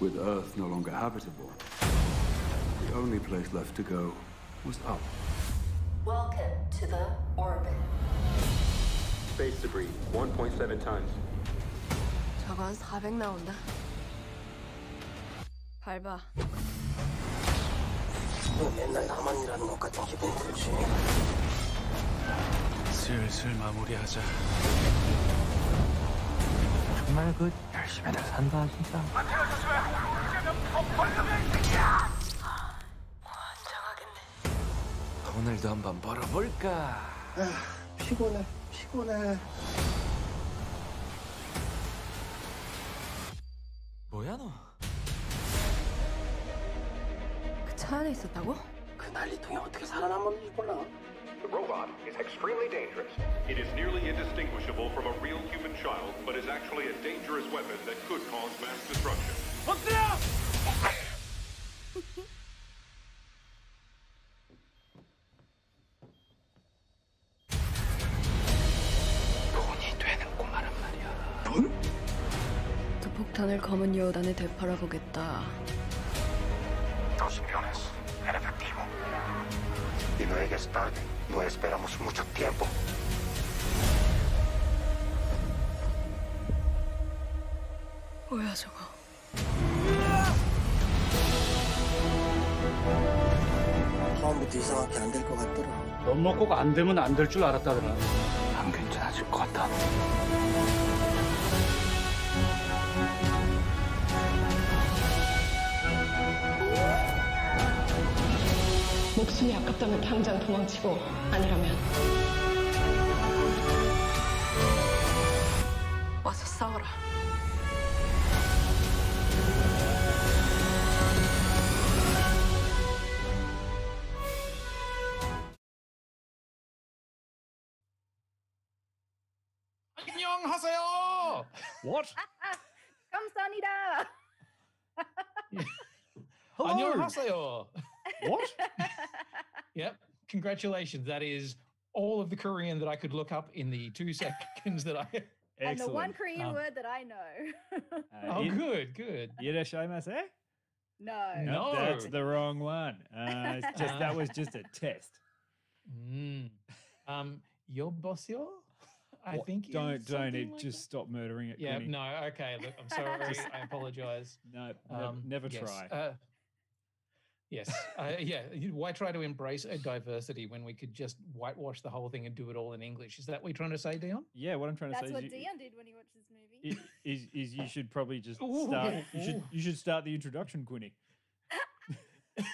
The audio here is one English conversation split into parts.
With Earth no longer habitable, the only place left to go was up. Welcome to the orbit. Space debris, 1.7 tons. 저건 400 나온다. 밟아. 맨날 나만 일하는 것 같은 기분 들지? 슬슬 마무리하자. 정말 그 열심히들 산다 진짜. 오늘도 한번 벌어볼까? 피곤해 피곤해. 뭐야 너? 그 차 안에 있었다고? 그 난리통에 어떻게 살아남았는지 몰라. The robot is extremely dangerous. It is nearly indistinguishable from a real human child, but is actually a dangerous weapon that could cause mass destruction. 돈이 되는 꼬마란 말이야. 그 폭탄을 검은 여우단에 되팔아 보겠다. Dos millones. En efectivo. Y no llegues tarde. No esperamos mucho tiempo. 뭐야 저거? 처음부터 이상하게 안 될 것 같더라. 넌 먹고 안 되면 안 될 줄 알았다더라. 안 괜찮아질 것 같다. 목숨이 아깝다면 당장 도망치고 아니라면 와서 싸워라. 안녕하세요. What? 감사합니다. 안녕하세요. What? Yep. Congratulations. That is all of the Korean that I could look up in the two seconds that I. And the one Korean Um, word that I know. Uh, Oh, Yi- good, good. Yiddishimase? no. No. That's the wrong one. Uh, it's just that was just a test. Mm. Um, Yobosyo, I What? think. Don't is don't it. like just that. stop murdering it. Yeah. Quinny. No. Okay. Look, I'm sorry. I apologize. no, nev- Um, never yes, try. Uh, yes. Uh, yeah. Why try to embrace a diversity when we could just whitewash the whole thing and do it all in English? Is that what you're trying to say, Dion? yeah, what I'm trying to That's say what is, you, Dion did when he watched this movie. i- is is you should probably just Ooh, start. You should you should start the introduction, Quinny.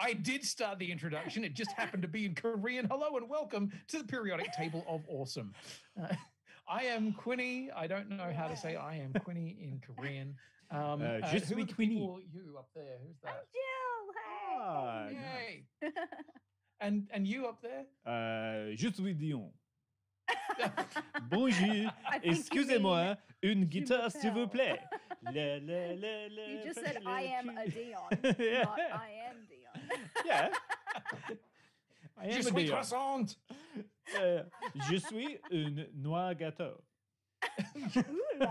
I did start the introduction. It just happened to be in Korean. Hello and welcome to the periodic table of awesome. Uh, I am Quinny. I don't know how to say I am Quinny in Korean. Um, Uh, uh, je who suis are the Quinny. people- You up there? Who's I'm that? Jill. Hey. Ah, nice. Yay! And and you up there? Uh, je suis Dion. Bonjour. Excusez-moi. Une me guitare, s'il vous plaît. Le, le, le, le, You just said I am a cul." Dion, yeah. not I am Dion. yeah. I am Je a suis Dion. croissant. Uh, je suis une noix gâteau.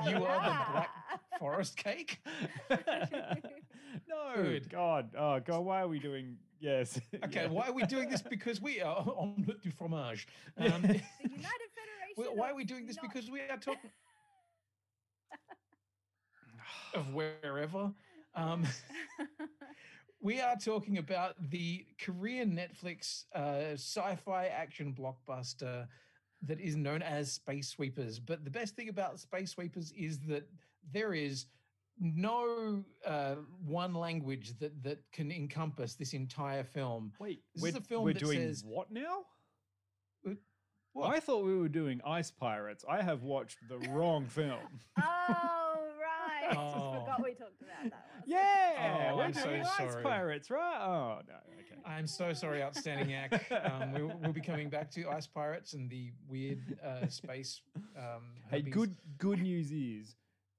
You are the black forest cake. no, Good. God, oh God, why are we doing? Yes. Okay, yeah. why are we doing this? Because we are omelette du fromage. Um, The United Federation. Why are we doing this? not- Because we are talking of wherever. Um, we are talking about the Korean Netflix uh, sci-fi action blockbuster that is known as Space Sweepers. But the best thing about Space Sweepers is that there is no uh, one language that that can encompass this entire film. Wait, This we're, is a film we're that doing says- what now? Uh, what? I thought we were doing Ice Pirates. I have watched the wrong film. Oh right. I just Oh. forgot we talked about that one. Yeah, Oh, we're I'm so doing Ice sorry. Pirates, right? Oh no, okay. I'm so sorry, Outstanding Act. Um, we, we'll be coming back to Ice Pirates and the weird uh, space. Um, Hey, herpes. good good news is,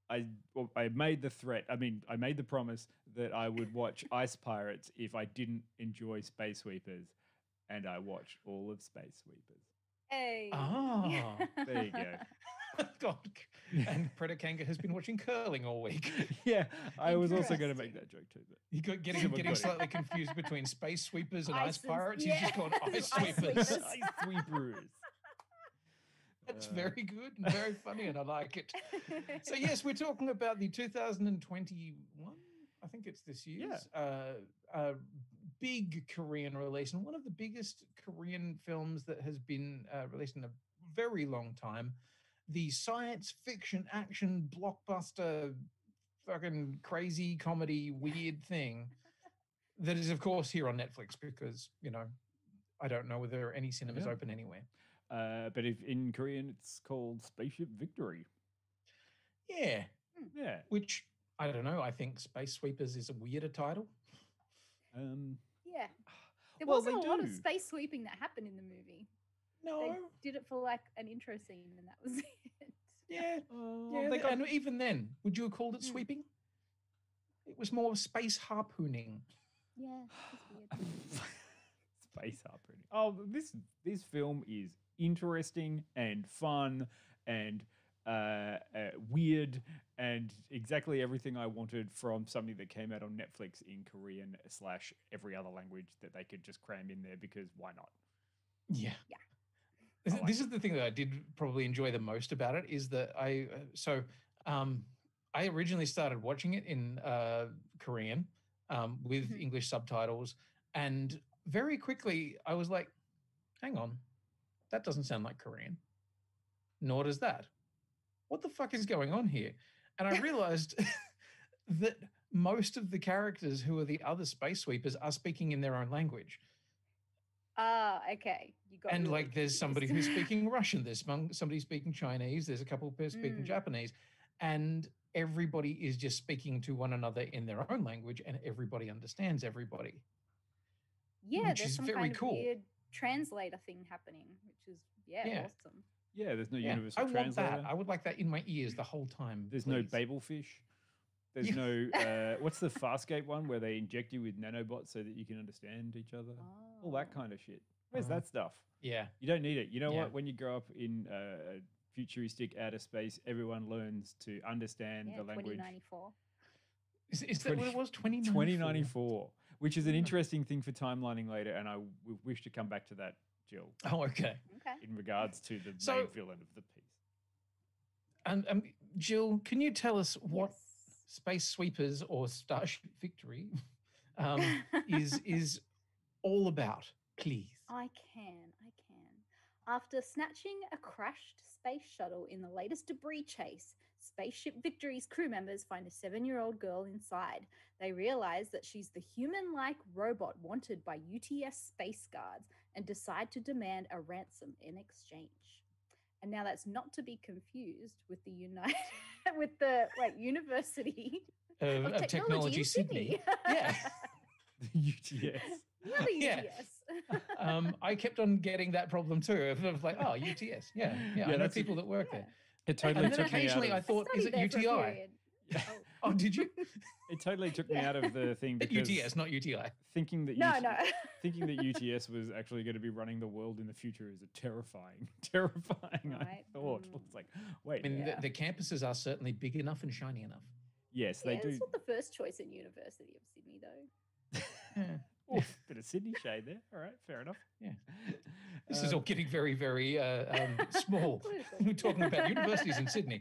I well, I made the threat. I mean, I made the promise that I would watch Ice Pirates if I didn't enjoy Space Sweepers, and I watched all of Space Sweepers. Hey. Ah. There you go. God. And Predakanga has been watching curling all week. yeah, I was also going to make that joke too. But He got getting getting slightly confused between space sweepers and ice, Ice is- pirates. He's just yeah, gone ice ice sweepers. sweepers. Ice sweepers. That's Uh, very good and very funny, and I like it. So yes, we're talking about the 2021. I think it's this year's uh, uh, big Korean release, and one of the biggest Korean films that has been uh, released in a very long time. The science fiction action blockbuster, fucking crazy comedy weird thing that is, of course, here on Netflix because you know I don't know whether any cinemas Yeah. open anywhere. Uh, but if in Korean, it's called Spaceship Victory. Yeah, Yeah. which I don't know. I think Space Sweepers is a weirder title. Um, yeah. There Well, wasn't a lot of space sweeping that happened in the movie. No, They did it for like an intro scene, and that was it. yeah, oh, yeah. they they- got- and even then, would you have called it Mm. sweeping? It was more space harpooning. Yeah. Space harpooning. Oh, this this film is interesting and fun and uh, uh, weird and exactly everything I wanted from something that came out on Netflix in Korean slash every other language that they could just cram in there because why not? Yeah. Yeah. This, like this is the thing that I did probably enjoy the most about it is that I so um I originally started watching it in uh Korean um with Mhm. English subtitles and very quickly I was like hang on that doesn't sound like Korean. Nor does that. What the fuck is going on here? And I realized that most of the characters who are the other space sweepers are speaking in their own language Ah, okay. You got and really like there's somebody who's speaking russian there's some- somebody speaking chinese there's a couple people speaking Mm. japanese and everybody is just speaking to one another in their own language and everybody understands everybody yeah, which there's is some very kind of cool. weird translator thing happening, which is yeah, Yeah. awesome. Yeah, there's no yeah universal i want that i would like that in my ears the whole time There's no please. Babel fish. There's no uh, what's the Farscape one where they inject you with nanobots so that you can understand each other. All that Oh. kind of shit. Where's Uh-huh. that stuff? yeah You don't need it. You know Yeah. what? When you grow up in uh, futuristic outer space, everyone learns to understand Yeah, the language. 2094. is, is that what it was 2094 2094, which is an interesting thing for timelining later, and I w- wish to come back to that, Jill, oh okay Okay. in regards to the So- main villain of the piece. and um, jill can you tell us what Yes. Space sweepers or starship victory um, is is all about please I can, I can. After snatching a crashed space shuttle in the latest debris chase, Spaceship Victory's crew members find a seven year old girl inside. They realize that she's the human like robot wanted by UTS space guards and decide to demand a ransom in exchange. And now that's not to be confused with the United with the like University of, of of technology, in sydney yeah The UTS. Another Yeah. UTS. um, I kept on getting that problem too. I was like, oh, UTS, yeah, yeah. Yeah, I know that's a- people that work there. It totally And then took me out occasionally I thought, is it Studied there for UTI? period. Oh, did you? it totally took me Yeah. out of the thing because UTS, not UTI. thinking that No, UT no. thinking that UTS was actually going to be running the world in the future is a terrifying, terrifying. I thought mm. it's like, wait, I mean, Yeah. the, the campuses are certainly big enough and shiny enough. yes, yeah, they do. It's not the first choice in University of Sydney, though. Oh, bit of Sydney shade there. All right, fair enough. Yeah. This is Um, all getting very, very uh, um, small. We're talking about universities in Sydney.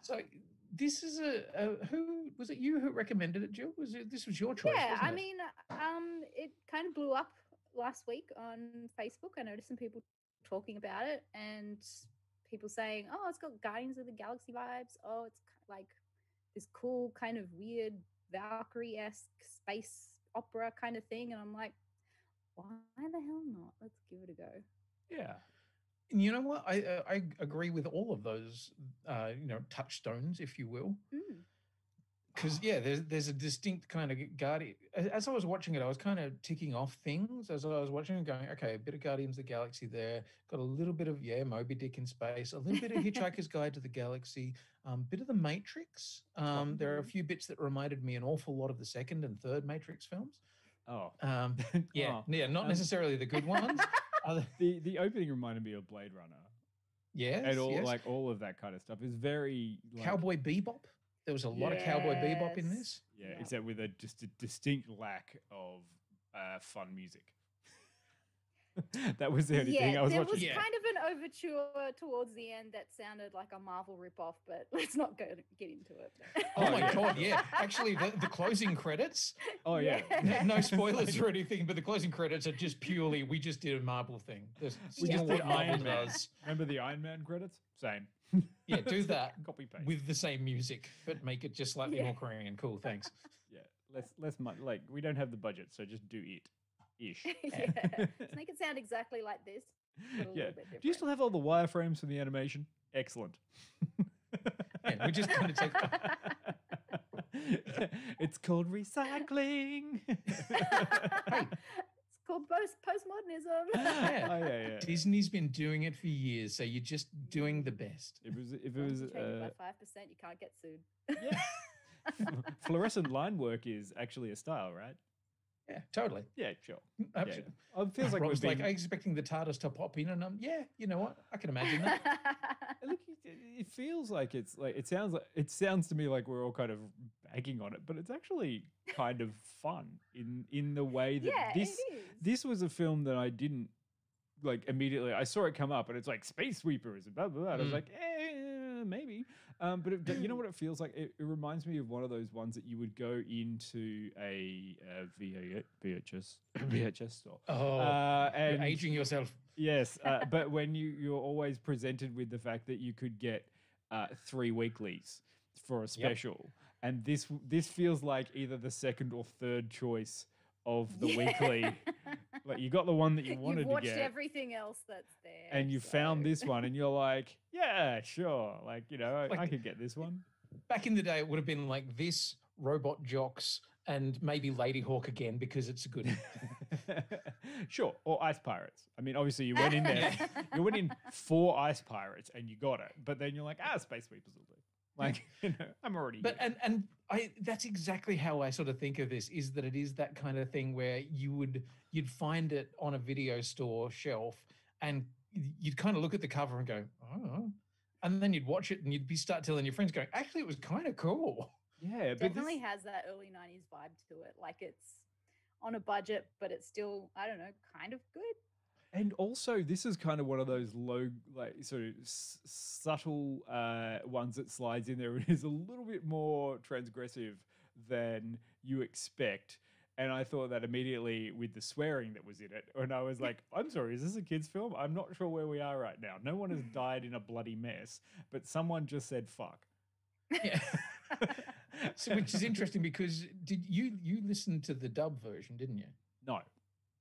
So this is a, a who was it? You who recommended it, Jill? Was it this was your choice? yeah, I mean, um, it kind of blew up last week on Facebook. I noticed some people talking about it and people saying, "Oh, it's got Guardians of the Galaxy vibes. Oh, it's like this cool kind of weird Valkyrie-esque space opera kind of thing." And I'm like, "Why the hell not? Let's give it a go." Yeah. And you know what? I uh, I agree with all of those, uh, you know, touchstones, if you will. Mm. Because yeah, there's there's a distinct kind of guardian. As I was watching it, I was kind of ticking off things as I was watching and going, okay, a bit of Guardians of the Galaxy there, got a little bit of yeah, Moby Dick in space, a little bit of Hitchhiker's Guide to the Galaxy, um, bit of the Matrix. Um, there are a few bits that reminded me an awful lot of the second and third Matrix films. Oh, Um, yeah, Oh, yeah, not um, necessarily the good ones. The the opening reminded me of Blade Runner. Yes, and all yes. like all of that kind of stuff is very like, Cowboy Bebop. There was a lot of Cowboy Bebop in this. Yeah, Yeah. except with a just a distinct lack of uh, fun music. that was the only yeah, thing I was there watching. was Yeah. kind of an overture towards the end that sounded like a Marvel ripoff, but let's not go get into it. Oh my god, yeah. Actually, the, the closing credits, Oh yeah, n- no spoilers or anything, but the closing credits are just purely we just did a Marvel thing. This we is just what did Marvel Iron Man. does. Remember the Iron Man credits? Same. Yeah, do that Copy paste. with the same music, but make it just slightly Yeah. more Korean. Cool, thanks. yeah, less less money. Like we don't have the budget, so just do it. Ish. yeah, let's make it sound exactly like this. but a yeah. little bit Do you still have all the wireframes from the animation? Excellent. Yeah, we just kind of take. it's called recycling. it's called post postmodernism. Yeah. Oh, yeah, yeah. Disney's been doing it for years, so you're just doing the best. If It was if it was as you uh, by five percent, you can't get sued. yeah. fluorescent line work is actually a style, right? Yeah, totally. Yeah, sure. Absolutely. Yeah. It feels like Rob's we're like, being- I'm expecting the TARDIS to pop in, and I'm, yeah, you know what? I can imagine that. Look, it, it feels like it's like it sounds like it sounds to me like we're all kind of bagging on it, but it's actually kind of fun in in the way that yeah, this this was a film that I didn't like immediately. I saw it come up and it's like Space Sweepers and blah blah. blah. and I was Mm. like, eh, maybe. Um, but it, you know what it feels like? It, it reminds me of one of those ones that you would go into a, VH, VHS VHS store. Oh, uh, you're and aging yourself. Yes, uh, but when you you're always presented with the fact that you could get uh, three weeklies for a special, and this this feels like either the second or third choice of the weekly. Like you got the one that you wanted You've to watched get, everything else that's there, and you found this one, and you're like, yeah, sure, like you know, I, I could get this one. Back in the day, it would have been like this, Robot Jox, and maybe Ladyhawke again because it's a good. sure, or Ice Pirates. I mean, obviously you went in there, you went in for Ice Pirates, and you got it. But then you're like, ah, Space Sweepers will do. Like, you know, I'm already. But here. and and I that's exactly how I sort of think of this is that it is that kind of thing where you would you'd find it on a video store shelf and you'd kind of look at the cover and go, oh, and then you'd watch it and you'd be start telling your friends going, actually, it was kind of cool. yeah, but definitely this, has that early 90s vibe to it. Like it's on a budget but it's still i don't know kind of good and also this is kind of one of those low, like sort of s- subtle uh, ones that slides in there. It is a little bit more transgressive than you expect. And I thought that immediately with the swearing that was in it. And I was like, I'm sorry, is this a kid's film? I'm not sure where we are right now. No one has died in a bloody mess, but someone just said fuck. Yeah. so, which is interesting because did you you listened to the dub version, didn't you? No.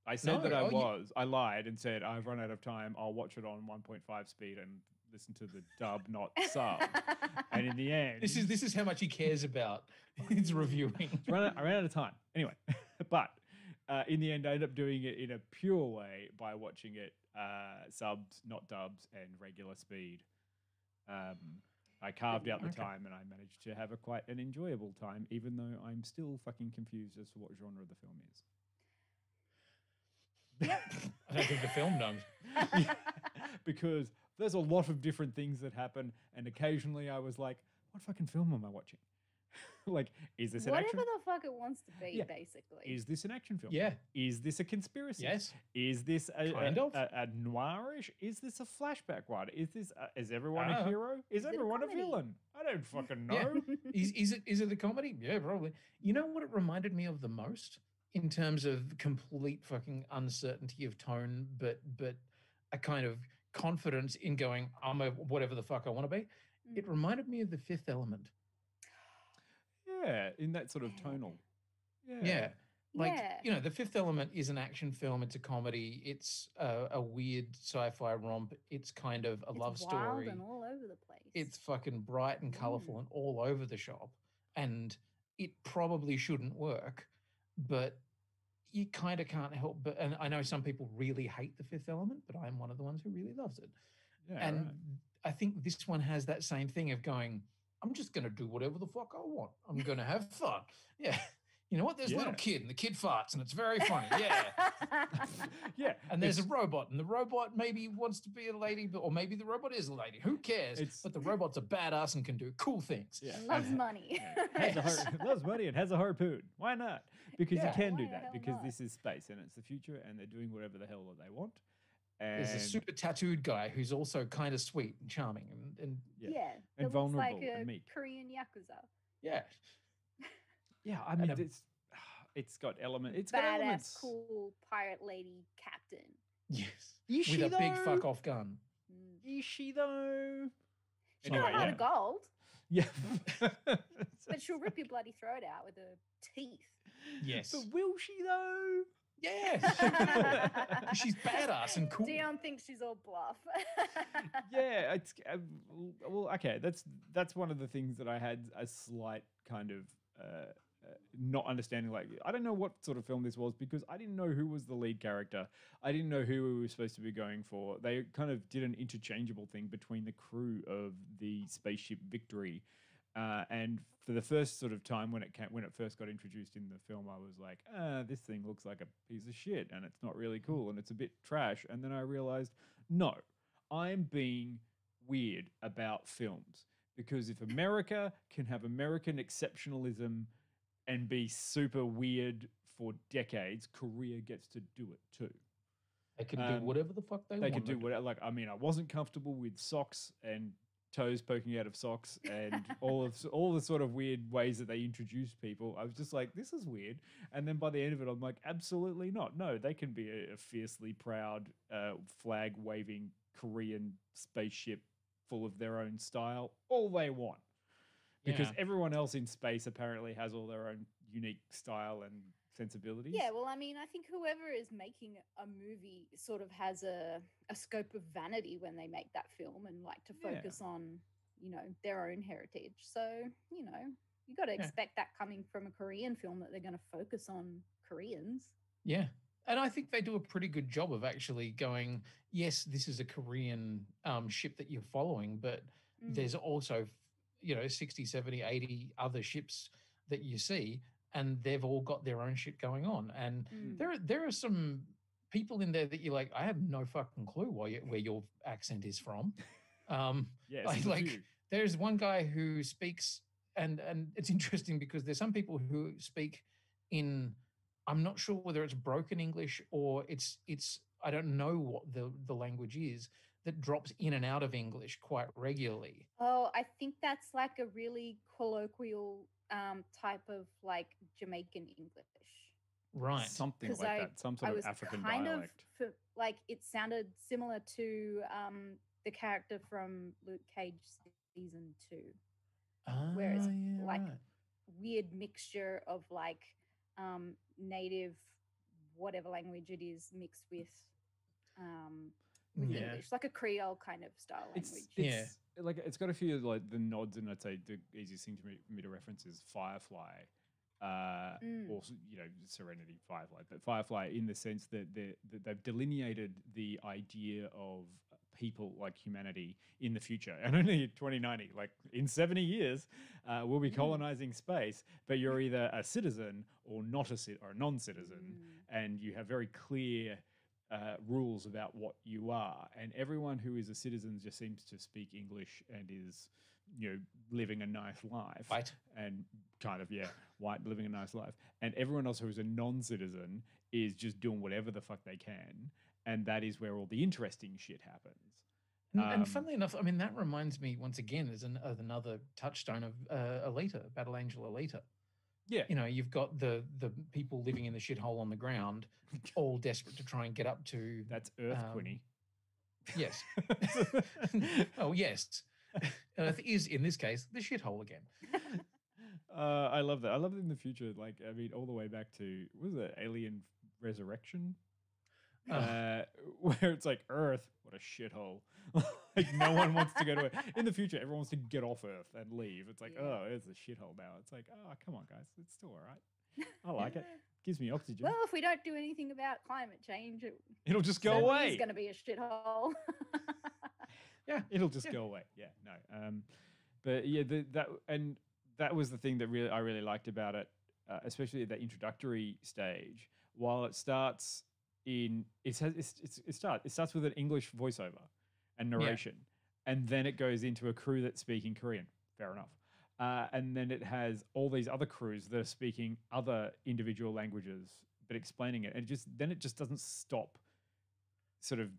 I said that I oh, you- was. I lied and said I've run out of time. I'll watch it on 1.5 speed and listen to the dub, not sub. and in the end, This is this is how much he cares about his reviewing. I ran, out, I ran out of time. Anyway, but uh, in the end, I ended up doing it in a pure way by watching it uh, subbed, not dubs, and regular speed. Um, I carved out the Okay. time and I managed to have a quite an enjoyable time, even though I'm still fucking confused as to what genre of the film is. I don't think the film knows. because there's a lot of different things that happen, and occasionally I was like, "What fucking film am I watching? like, is this an whatever action? the fuck it wants to be Yeah. basically Is this an action film? Yeah. Is this a conspiracy? Yes. Is this a, Kind a, of. a, a noirish? Is this a flashback one? Is this a, is everyone Ah. a hero? Is, Is it a everyone a, comedy? villain? I don't fucking know. Yeah. is, is it is it a comedy? Yeah, probably. You know what it reminded me of the most in terms of complete fucking uncertainty of tone, but but a kind of confidence in going, I'm a whatever the fuck I want to be. It Mm. reminded me of the Fifth Element. Yeah, in that sort of tonal. Yeah. Yeah. Like, Yeah. you know, The Fifth Element is an action film. It's a comedy. It's a, a weird sci fi romp. It's kind of a It's love wild story. and all over the place It's fucking bright and colorful Mm. and all over the shop. And it probably shouldn't work, but you kind of can't help but and I know some people really hate the fifth element, but I'm one of the ones who really loves it. Yeah, and right. I think this one has that same thing of going, I'm just gonna do whatever the fuck I want. I'm gonna have fun. Yeah. You know what? There's a little kid, and the kid farts, and it's very funny. Yeah. yeah, And there's a robot, and the robot maybe wants to be a lady, but or maybe the robot is a lady. Who cares? It's- but the robot's a badass and can do cool things. yeah, Loves and- money. has a har- loves money and has a harpoon. Why not? Because Yeah. you can do Why the that because not? this is space and it's the future and they're doing whatever the hell they want. And There's a super tattooed guy who's also kind of sweet and charming, and, and yeah, Yeah. And that looks like vulnerable a and meek. Korean yakuza. yeah, yeah. I mean, a- it's it's got element. It's got Badass, elements. cool pirate lady captain. yes, Is with she a big fuck off gun. Mm. Is she though? She's got a Anyway, heart yeah. of gold, Yeah. but she'll rip your bloody throat out with her teeth. Yes, But will she though? yes, she's badass and cool. Dion thinks she's all bluff. yeah, it's uh, well, okay. That's that's one of the things that I had a slight kind of uh, uh, not understanding. Like, I don't know what sort of film this was because I didn't know who was the lead character. I didn't know who we were supposed to be going for. They kind of did an interchangeable thing between the crew of the spaceship Victory. Uh, and for the first sort of time when it came, when it first got introduced in the film, I was like, ah, this thing looks like a piece of shit, and it's not really cool, and it's a bit trash. And then I realized, no, I'm being weird about films because if America can have American exceptionalism and be super weird for decades, Korea gets to do it too. They can Um, do whatever the fuck they, want. They can do whatever. Like, I mean, I wasn't comfortable with socks and toes poking out of socks and all of all the sort of weird ways that they introduce people. I was just like, this is weird. And then by the end of it, I'm like, absolutely not. No, they can be a, a fiercely proud, uh, flag waving Korean spaceship full of their own style all they want. Because Yeah. everyone else in space apparently has all their own unique style and sensibilities. Yeah, well, I mean, I think whoever is making a movie sort of has a, a scope of vanity when they make that film and like to Yeah. focus on, you know, their own heritage. So, you know, you got to Yeah. expect that coming from a Korean film that they're going to focus on Koreans. Yeah. And I think they do a pretty good job of actually going, yes, this is a Korean um, ship that you're following, but Mm. there's also, you know, 60, 70, 80 other ships that you see, and they've all got their own shit going on. And Mm. there, are- there are some people in there that you're like, I have no fucking clue why you, where your accent is from. Um, Yes, a like there's one guy who speaks and and it's interesting because there's some people who speak in I'm not sure whether it's broken English or it's it's I don't know what the the language is that drops in and out of English quite regularly. Oh, I think that's like a really colloquial um, type of like Jamaican English. Right. Something like I- that. Some I sort of African kind dialect. of f- like it sounded similar to um, the character from Luke Cage season two. where it's Ah, yeah, like right. weird mixture of like um, native whatever language it is mixed with um, with Yeah. English, like a Creole kind of style It's, language. Yeah. like it's got a few like the nods, and I'd say the easiest thing to me, me to reference is Firefly, uh, Mm. or you know Serenity Firefly, but Firefly in the sense that they that they've delineated the idea of people like humanity in the future, and only 2090, like in 70 years, uh, we'll be Mm. colonizing space, but you're either a citizen or not a cit or a non-citizen, Mm. and you have very clear uh, rules about what you are. And everyone who is a citizen just seems to speak English and is, you know, living a nice life. White. And kind of, yeah, white, living a nice life. And everyone else who is a non citizen is just doing whatever the fuck they can. And that is where all the interesting shit happens. And, and Um, funnily enough, I mean that reminds me once again as, an, another touchstone of uh, Alita, Battle Angel Alita. Yeah. You know, you've got the the people living in the shithole on the ground, all desperate to try and get up to That's Earth, Um, Quinny. Yes. oh, yes. Earth is, in this case, the shithole again. Uh, I love that. I love it in the future. Like, I mean, all the way back to what was it, Alien Resurrection. Uh, where it's like Earth, what a shithole. like, no one wants to go to it. In the future, everyone wants to get off Earth and leave. It's like, Yeah. oh, it's a shithole now. It's like, oh, come on, guys, it's still all right. I like it. Gives me oxygen. well, if we don't do anything about climate change, it It'll just go away. It's going to be a shithole. Yeah. It'll just Yeah. go away. Yeah, no. Um, but yeah, the, that and that was the thing that really I really liked about it. uh, especially at that introductory stage, while it starts in it it's, it's, it starts it starts with an English voiceover and narration, and then it goes into a crew that's speaking Korean. Fair enough. Uh, and then it has all these other crews that are speaking other individual languages, but explaining it. And it just then it just doesn't stop, sort of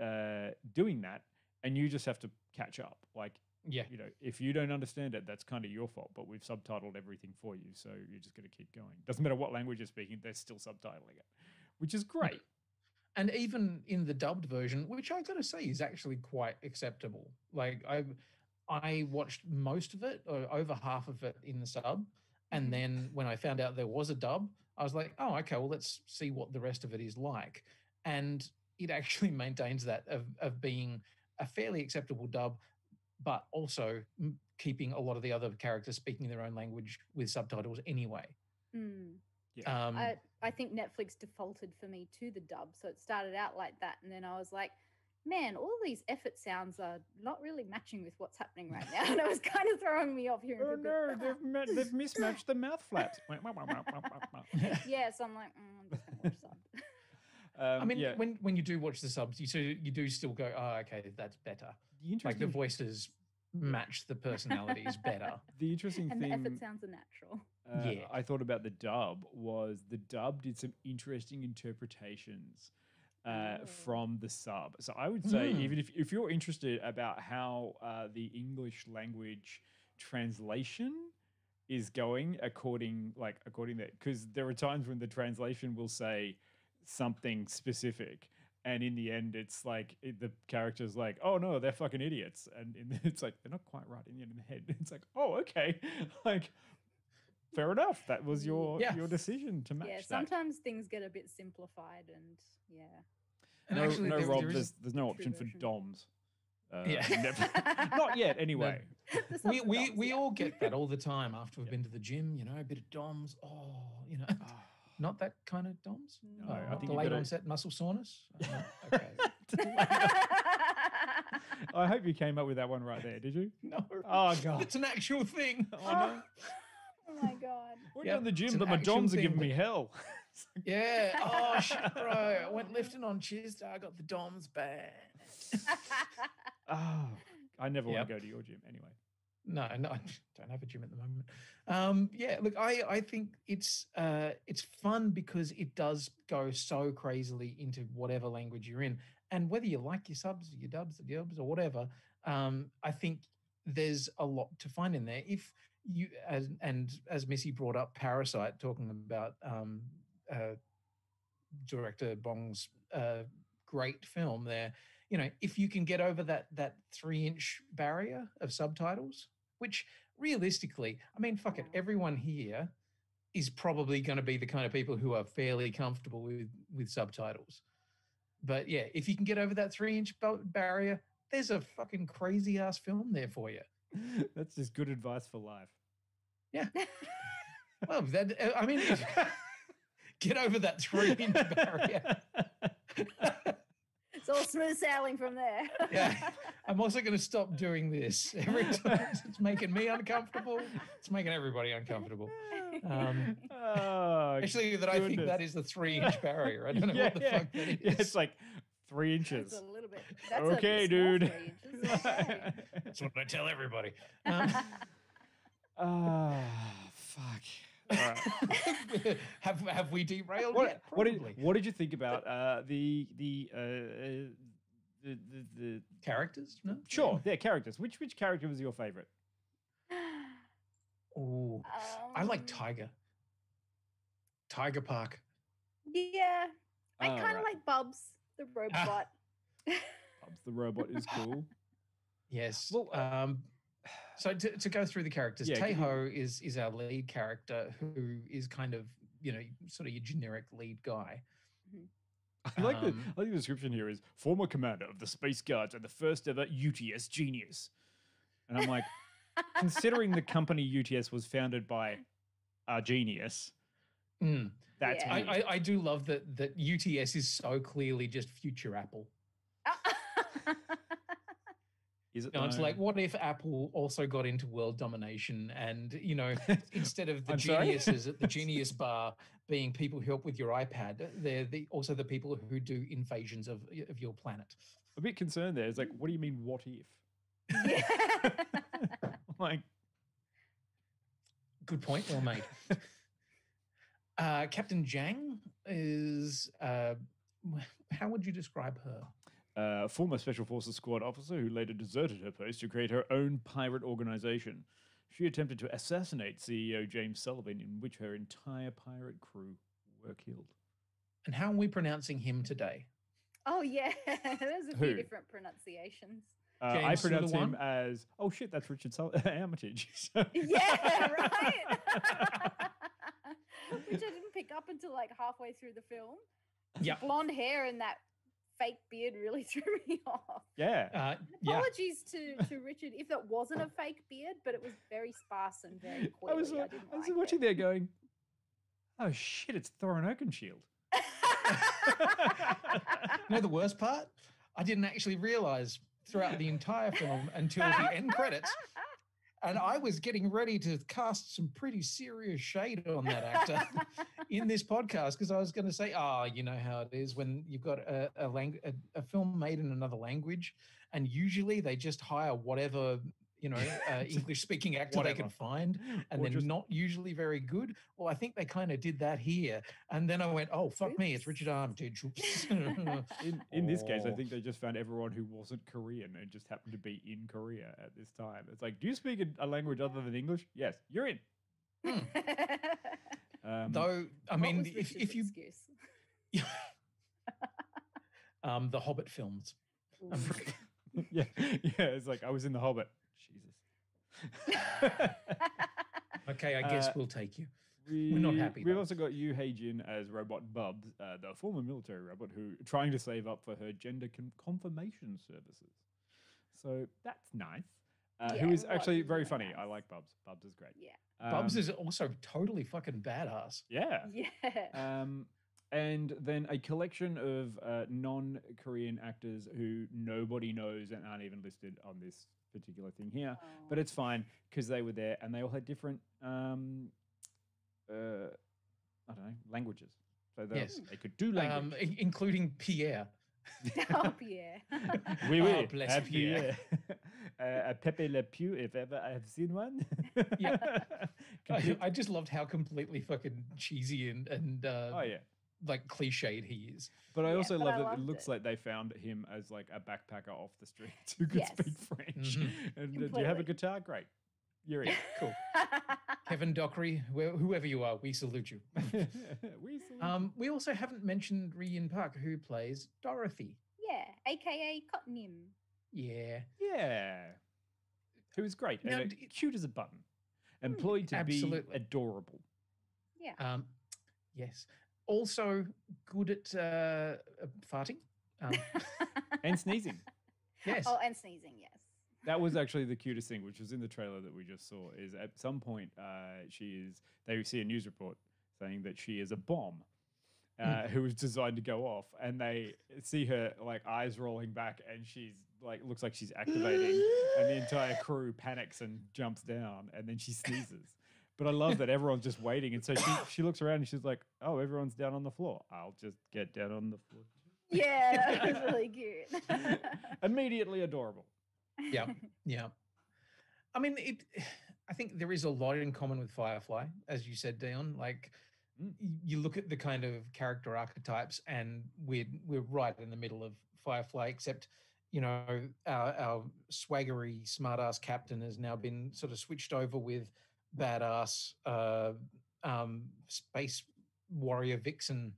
uh, doing that, and you just have to catch up. Like Yeah. you know, if you don't understand it, that's kind of your fault. But we've subtitled everything for you, so you're just going to keep going. Doesn't matter what language you're speaking; they're still subtitling it, which is great. and even in the dubbed version, which I gotta say is actually quite acceptable. Like I, I watched most of it, or over half of it in the sub, and then when I found out there was a dub, I was like, oh, okay, well let's see what the rest of it is like, and it actually maintains that of of being a fairly acceptable dub, but also keeping a lot of the other characters speaking their own language with subtitles anyway. Mm. Um, I, I think Netflix defaulted for me to the dub. So it started out like that. And then I was like, man, all these effort sounds are not really matching with what's happening right now. And it was kind of throwing me off here. Oh people no, they've, ma- they've mismatched the mouth flaps. Yeah, so I'm like, mm, I'm just going to watch sub. Um, I mean, yeah, when when you do watch the subs, you so you do still go, oh, okay, that's better. the interesting... Like the voices match the personalities better. the interesting and the thing effort sounds are natural. Uh, Yeah. I thought about the dub was the dub did some interesting interpretations uh, Oh. from the sub. So I would say Mm. even if, if you're interested about how uh, the English language translation is going according like according that because there are times when the translation will say something specific and in the end it's like it, the character's like oh no they're fucking idiots and in, it's like they're not quite right in the, end in the head it's like oh okay like fair enough that was your Yeah. your decision to match Yeah, that sometimes things get a bit simplified and yeah. And no, actually, no there- Rob, there is- there's, there's no true option for. DOMs. Uh, Yeah. never- not yet, anyway. The we we, doms, we yeah. all get that all the time after we've been to the gym, you know, a bit of DOMs. Oh, you know, not that kind of DOMs. No, I Not think delayed better- onset muscle soreness. Uh, okay. I hope you came up with that one right there. Did you? no, Oh god. it's an actual thing. Oh, no. Oh my god. We're Yep, in the gym, but my actual DOMs are giving me hell. Yeah. Oh shit, bro! I went lifting on Tuesday. I got the DOMs bad. oh, I never Yep. want to go to your gym anyway. No, no, I don't have a gym at the moment. Um, yeah, look, I, I think it's uh, it's fun because it does go so crazily into whatever language you're in, and whether you like your subs, your dubs, your dubs, or whatever, um, I think there's a lot to find in there. If you as and as Missy brought up, Parasite, talking about um, uh, director Bong's uh, great film there. You know, if you can get over that that three inch barrier of subtitles, which realistically, I mean, fuck it, everyone here is probably going to be the kind of people who are fairly comfortable with with subtitles. But yeah, if you can get over that three inch barrier, there's a fucking crazy ass film there for you. That's just good advice for life. Yeah. well, that uh, I mean, get over that three inch barrier. It's all smooth sailing from there. Yeah. I'm also going to stop doing this every time. It's making me uncomfortable. It's making everybody uncomfortable. Um, oh, Actually, that I think that is the three inch barrier. I don't know yeah, what the yeah. fuck that is. Yeah, it's like three It's inches. a little bit. That's okay, a dude. three inches, okay. That's what I tell everybody. Um, Ah, fuck. All right. have have we derailed what, yet? what did what did you think about uh, the the uh, uh, the, the the characters? No. sure yeah characters? Which which character was your favorite? Ooh, I like Um, Tiger. Tiger Park. Yeah, I Oh, kind of right. like Bubs, the robot. Bubs the robot is cool. Yes. Well, um, so to, to go through the characters, Yeah, give me- Tae-ho is is our lead character who is kind of you know sort of your generic lead guy. I like the Um, I like the description here is former commander of the Space Guards and the first ever UTS genius. And I'm like, considering the company UTS was founded by a genius, Mm. that's Yeah. I. I I do love that that UTS is so clearly just future Apple. Is it? No, it's like, what if Apple also got into world domination and, you know, instead of the geniuses at the Genius Bar being people who help with your iPad, they're the, also the people who do invasions of, of your planet. a bit concerned there. It's like, what do you mean? What if? Like, Good point, well made. Uh, Captain Jang is, uh, how would you describe her? a former Special Forces squad officer who later deserted her post to create her own pirate organization. She attempted to assassinate CEO James Sullivan, in which her entire pirate crew were killed. And how are we pronouncing him today? oh yeah, there's a few Who? different pronunciations. Uh, I James pronounce him Sullivan? as, oh shit, that's Richard Sul- Armitage. So- Yeah, right. Which I didn't pick up until like halfway through the film. Yeah. Blonde hair and that fake beard really threw me off. yeah. Uh, yeah. Apologies to, to Richard if that wasn't a fake beard, but it was very sparse and very coily. I was, uh, didn't I was like watching it. there going, oh shit, it's Thorin Oakenshield. You know the worst part? I didn't actually realize throughout the entire film until the end credits. And I was getting ready to cast some pretty serious shade on that actor in this podcast because I was going to say, oh, you know how it is when you've got a, a, lang- a, a film made in another language, and usually they just hire whatever you know uh, English speaking actor they can find, and Or they're just- not usually very good. Well, I think they kind of did that here, and then I went, oh fuck me, it's Richard Armitage. Oops. In, in this case, I Oh. think they just found everyone who wasn't Korean and just happened to be in Korea at this time. It's like, do you speak a, a language other than English? Yes, you're in. Um, Though I What mean, was if, Richard's if you excuse? um the Hobbit films. Yeah, yeah, it's like I was in the Hobbit. Jesus. okay, I guess Uh, we'll take you. We, are not happy, We've though. also got Yoo Hae-jin as robot Bubs, uh, the former military robot who trying to save up for her gender con- confirmation services. So that's nice. Uh, Yeah, who is actually very really funny. I like Bubs. Bubs is great. Yeah. Bubs Um, is also totally fucking badass. yeah. Yeah. Um, and then a collection of uh, non-Korean actors who nobody knows and aren't even listed on this particular thing here. But Oh. it's fine because they were there and they all had different, um, uh, I don't know, languages. So they, Yes. they could do language. Um, including Pierre. oh yeah. oui, Oh, oui, bless a Pierre. uh, a Pepe Le Pew, if ever I have seen one. Yeah. I, I just loved how completely fucking cheesy and and uh, oh yeah. Like cliched he is. But I Yeah, also but love I that it looks it. like they found him as like a backpacker off the street who could Yes. speak French. Mhm. And uh, do you have a guitar? Great. You're in. Cool. Kevin Dockery, whoever you are, we salute you. we salute Um, we also haven't mentioned Rian Park, who plays Dorothy. yeah, aka Cottonim. Yeah. Yeah. Who is great. Now, and d- cute as a button. Employed to be absolutely. adorable. Yeah. Um, yes. Also good at uh, uh, farting. Um, And sneezing. yes. Oh, and sneezing. Yes. That was actually the cutest thing, which was in the trailer that we just saw. Is at some point uh, she is they see a news report saying that she is a bomb uh, who was designed to go off, and they see her like eyes rolling back, and she's like looks like she's activating, and the entire crew panics and jumps down, and then she sneezes. But I love that everyone's just waiting, and so she she looks around and she's like, "Oh, everyone's down on the floor. I'll just get down on the floor." Yeah, that was really cute. Immediately adorable. yeah. Yeah. I mean, it. I think there is a lot in common with Firefly, as you said, Dion. Like, Mm. you look at the kind of character archetypes, and we're we're right in the middle of Firefly, except you know our, our swaggery, smartass captain has now been sort of switched over with badass uh, um, space warrior vixen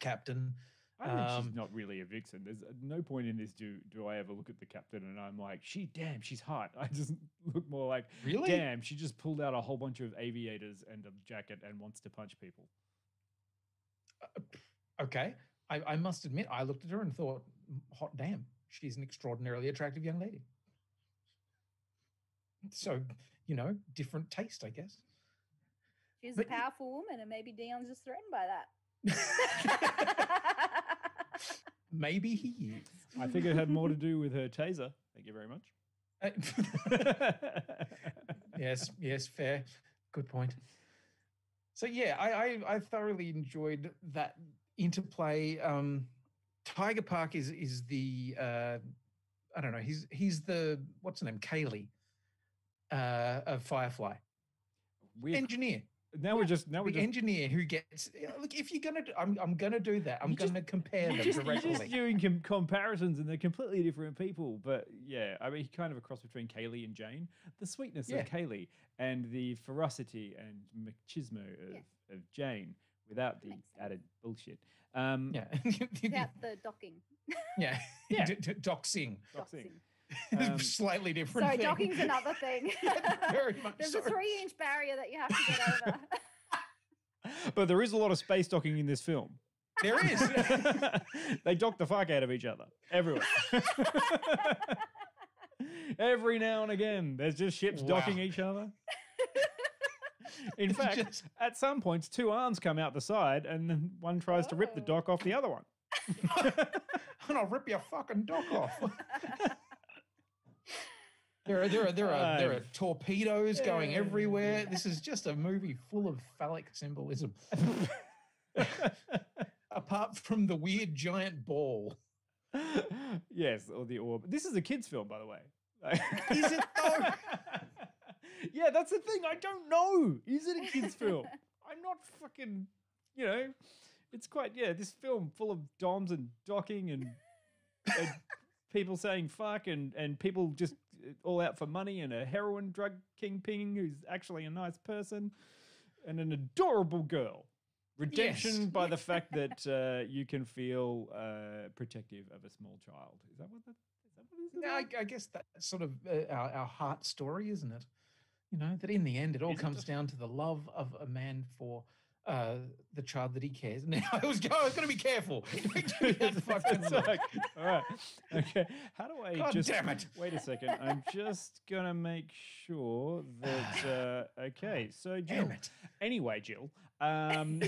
captain. I think Um, she's not really a vixen. There's uh, no point in this. Do do I ever look at the captain and I'm like, she damn, she's hot. I just look more like, Really? damn, she just pulled out a whole bunch of aviators and a jacket and wants to punch people. Okay. I, I must admit, I looked at her and thought, "Mm, hot damn, she's an extraordinarily attractive young lady. So, you know, different taste, I guess. She's But a y- powerful woman, and maybe Dion's just threatened by that. Maybe he is. I think it had more to do with her taser. Thank you very much. Uh, yes, yes, fair. Good point. So yeah, I I, I thoroughly enjoyed that interplay. Um, Tiger Park is is the uh, I don't know. He's he's the what's the name? Kaylee uh, of Firefly We're, engineer. now we're just now we're the just engineer who gets look. If you're gonna, do, I'm I'm gonna do that. I'm gonna compare them just, you're just doing com- comparisons and they're completely different people. But yeah, I mean, kind of a cross between Kaylee and Jayne. The sweetness Yeah. of Kaylee and the ferocity and machismo of, Yes. of Jayne without the added bullshit. Um, yeah, Without the docking. yeah, Yeah. D- d- doxing. Doxing. Doxing. Um, Slightly different. Sorry, thing. docking's another thing. Very much There's so. a three inch barrier that you have to get over. but there is a lot of space docking in this film. There is. they dock the fuck out of each other everywhere. Every now and again, there's just ships docking each other. In fact, Just- at some points, two arms come out the side, and then one tries to rip the Oh. dock off the other one. and I'll rip your fucking dock off. There are there are there are there are Um, torpedoes going everywhere. This is just a movie full of phallic symbolism. Apart from the weird giant ball. yes, or the orb. This is a kids' film, by the way. Is it though? yeah, that's the thing. I don't know. Is it a kids' film? I'm not fucking. You know, it's quite. Yeah, this film full of doms and docking and, and people saying fuck and and people just all out for money and a heroin drug kingpin who's actually a nice person and an adorable girl. Redemption Yes. by the fact that uh, you can feel uh, protective of a small child. Is that what that? Is that what is I. I guess that's sort of uh, our, our heart story, isn't it? You know, that in the end, it all Is it comes just- down to the love of a man for uh, the child that he cares. Now, I was, I was going to be careful. Don't fucking like, all right. Okay. How do I God just damn it. wait a second? I'm just gonna make sure that uh, okay. So Jill. Damn it. Anyway, Jill. Um,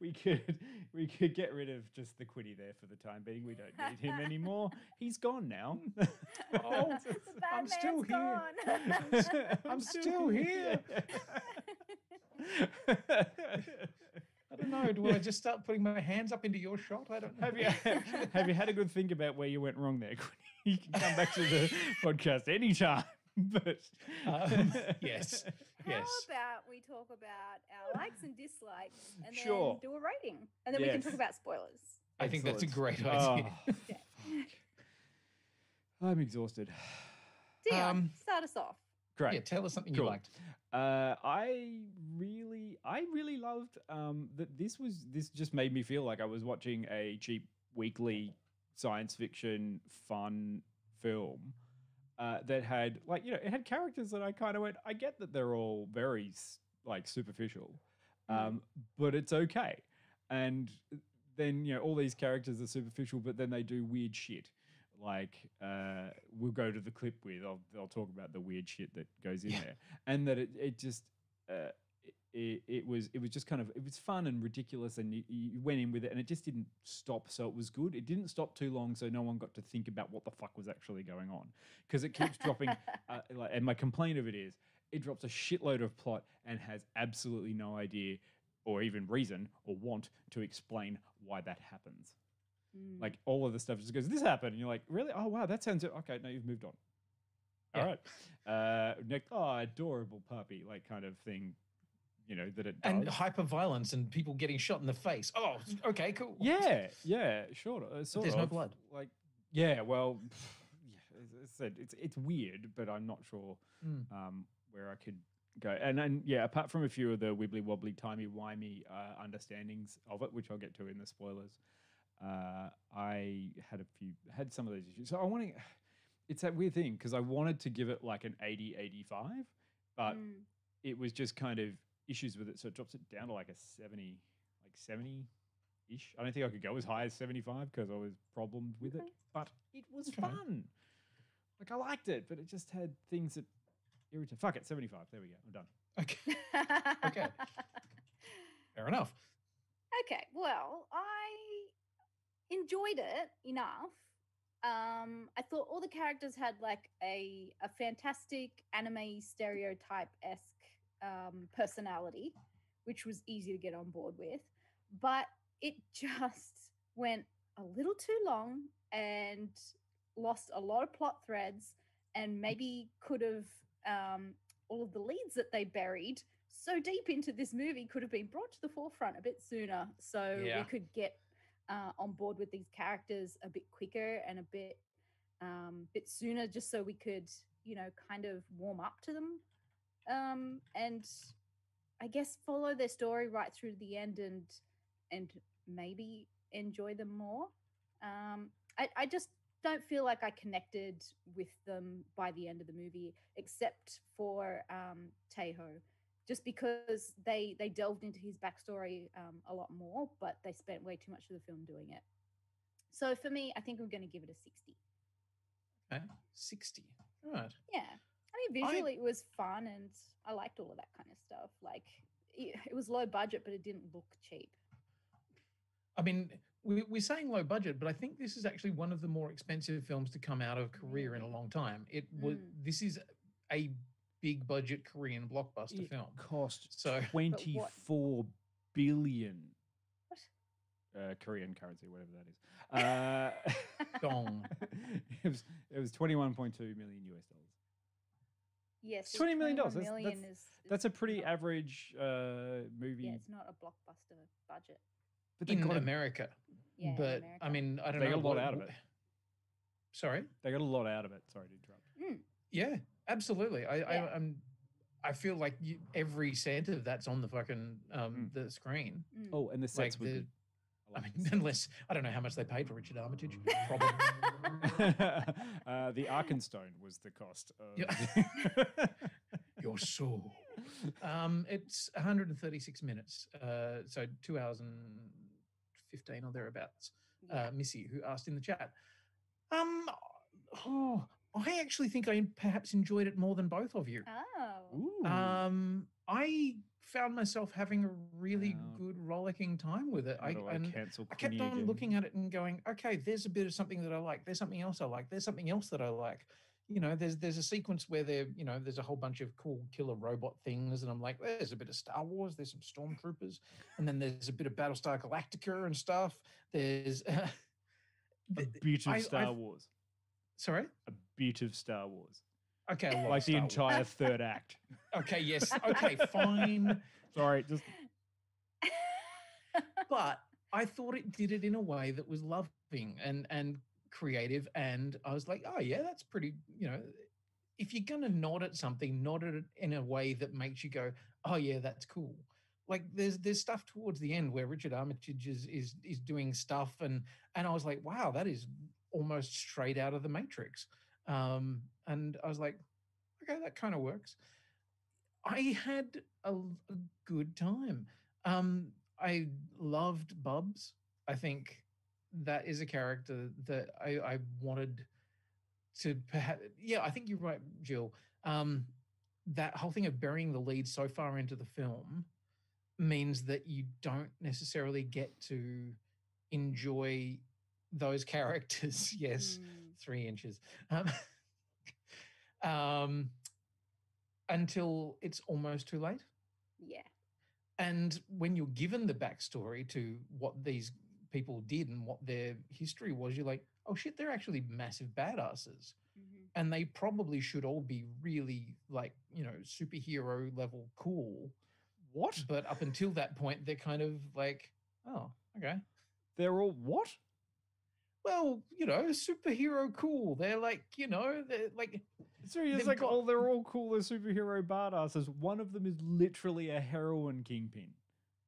we could we could get rid of just the Quinny there for the time being. We don't need him anymore. He's gone now. Oh, the bad I'm still man's here. I'm still here. I don't know. Do I just start putting my hands up into your shot? I don't know. Have you have you had a good think about where you went wrong there? Quinny? You can come back to the podcast anytime. But Um, yes. How Yes. about we talk about our likes and dislikes and then Sure. do a rating? And then we can talk about spoilers. I think that's a great idea. Oh, fuck. I'm exhausted. Dion, Um, start us off. Great. Yeah, tell us something Cool. you liked. Uh, I really, I really loved um, that. This was this just made me feel like I was watching a cheap weekly science fiction fun film uh, that had like you know it had characters that I kind of went. I get that they're all very like superficial, um, but it's okay. And then you know all these characters are superficial, but then they do weird shit. Like uh, we'll go to the clip with. I'll, I'll talk about the weird shit that goes in Yeah. there, and that it, it just uh, it, it was it was just kind of it was fun and ridiculous, and you, you went in with it, and it just didn't stop. So it was good. It didn't stop too long, so no one got to think about what the fuck was actually going on because it keeps dropping. Uh, like, and my complaint of it is it drops a shitload of plot and has absolutely no idea or even reason or want to explain why that happens. Mm. Like all of the stuff just goes, this happened. And you're like, really? Oh, wow, that sounds okay. No, you've moved on. All Yeah. right. Uh, next, oh, adorable puppy, like kind of thing, you know, that it does. And hyper violence and people getting shot in the face. Oh, okay, cool. yeah, yeah, sure. Uh, sort there's no blood. Like, yeah, well, yeah, as I said, it's it's weird, but I'm not sure Mm. um, where I could go. And and yeah, apart from a few of the wibbly wobbly, timey wimey uh, understandings of it, which I'll get to in the spoilers, uh, I had a few had some of those issues. So I want to. It's that weird thing because I wanted to give it like an 80, 85, but Mm. it was just kind of issues with it, so it drops it down to like a 70, like 70 ish. I don't think I could go as high as 75 because I was problemed with it, but it was Okay. fun. Like I liked it, but it just had things that irritated. Fuck it, 75. There we go. I'm done. Okay. Okay. Fair enough. Okay, well, I enjoyed it enough. Um, I thought all the characters had like a a fantastic anime stereotype esque um, personality, which was easy to get on board with, but it just went a little too long and lost a lot of plot threads, and maybe could have um, all of the leads that they buried so deep into this movie could have been brought to the forefront a bit sooner, so Yeah. we could get uh, on board with these characters a bit quicker and a bit um, bit sooner, just so we could, you know, kind of warm up to them, um, and I guess follow their story right through to the end and and maybe enjoy them more. Um, I, I just don't feel like I connected with them by the end of the movie, except for um, Tae-ho, just because they they delved into his backstory um, a lot more, but they spent way too much of the film doing it. So for me, I think I'm going to give it a sixty. Okay. 60. Right. Yeah, I mean I- visually it was fun, and I liked all of that kind of stuff. Like it, it was low budget, but it didn't look cheap. I mean, we, we're saying low budget, but I think this is actually one of the more expensive films to come out of Korea in a long time. It was. Mm. This is a big budget Korean blockbuster It film. cost So twenty four billion. what- four billion What? uh, Korean currency, whatever that is. Uh, Dong. it was it was twenty one point two million US dollars. Yes, It's $20 million. 21 That's- million that's- is, is That's a pretty not- average uh, movie. Yeah, it's not a blockbuster budget. but they in got, a, America. Yeah, in but I mean, I don't They know. They got a lot what- out of it. Sorry. they got a lot out of it. Sorry to interrupt. Mm, Yeah, absolutely. I, Yeah. I I'm. I feel like you, every cent of that's on the fucking um, the screen. mm. Oh, and the Like sets were the, good. I like mean, the unless I don't know how much they paid for Richard Armitage. Probably. sets. uh, the Arkenstone was the cost. Of Yeah. Your soul. Um, it's 136 minutes, uh, so two hours and 15 or thereabouts. Uh, Missy, who asked in the chat. Um, oh, I actually think I perhaps enjoyed it more than both of you. oh, Ooh. Um, I found myself having a really Wow. good rollicking time with it. How I, do I and cancel I kept on again? looking at it and going, okay, there's a bit of something that I like. There's something else I like. There's something else that I like. You know, there's there's a sequence where there, you know, there's a whole bunch of cool killer robot things, and I'm like, there's a bit of Star Wars. There's some stormtroopers, and then there's a bit of Battlestar Galactica and stuff. There's, uh, a bit of Star I've- Wars. Sorry, A bit of Star Wars. okay, a lot of Like the Star Wars. entire third act. Okay, yes, okay, fine. Sorry, just but I thought it did it in a way that was loving and and creative, and I was like, oh yeah, that's pretty. You know, if you're gonna nod at something, nod at it in a way that makes you go, oh yeah, that's cool. Like there's there's stuff towards the end where Richard Armitage is is is doing stuff, and and I was like, wow, that is almost straight out of the Matrix. Um, and I was like, okay, that kind of works. I had a good time. Um, I loved Bubs. I think that is a character that I, I wanted to perhaps. Yeah, I think you're right, Jill. Um, that whole thing of burying the lead so far into the film means that you don't necessarily get to enjoy those characters. yes, Mm, three inches. Um, um, until it's almost too late. yeah, And when you're given the backstory to what these people did and what their history was, you're like, oh shit, they're actually massive badasses. mhm. And they probably should all be really like, you know, superhero level cool. what? But up until that point, they're kind of like, oh, okay. They're all what? Well, you know, superhero cool. They're like, you know, they're like, So it's like, got- oh, they're all cool. They're superhero badasses. One of them is literally a heroin kingpin.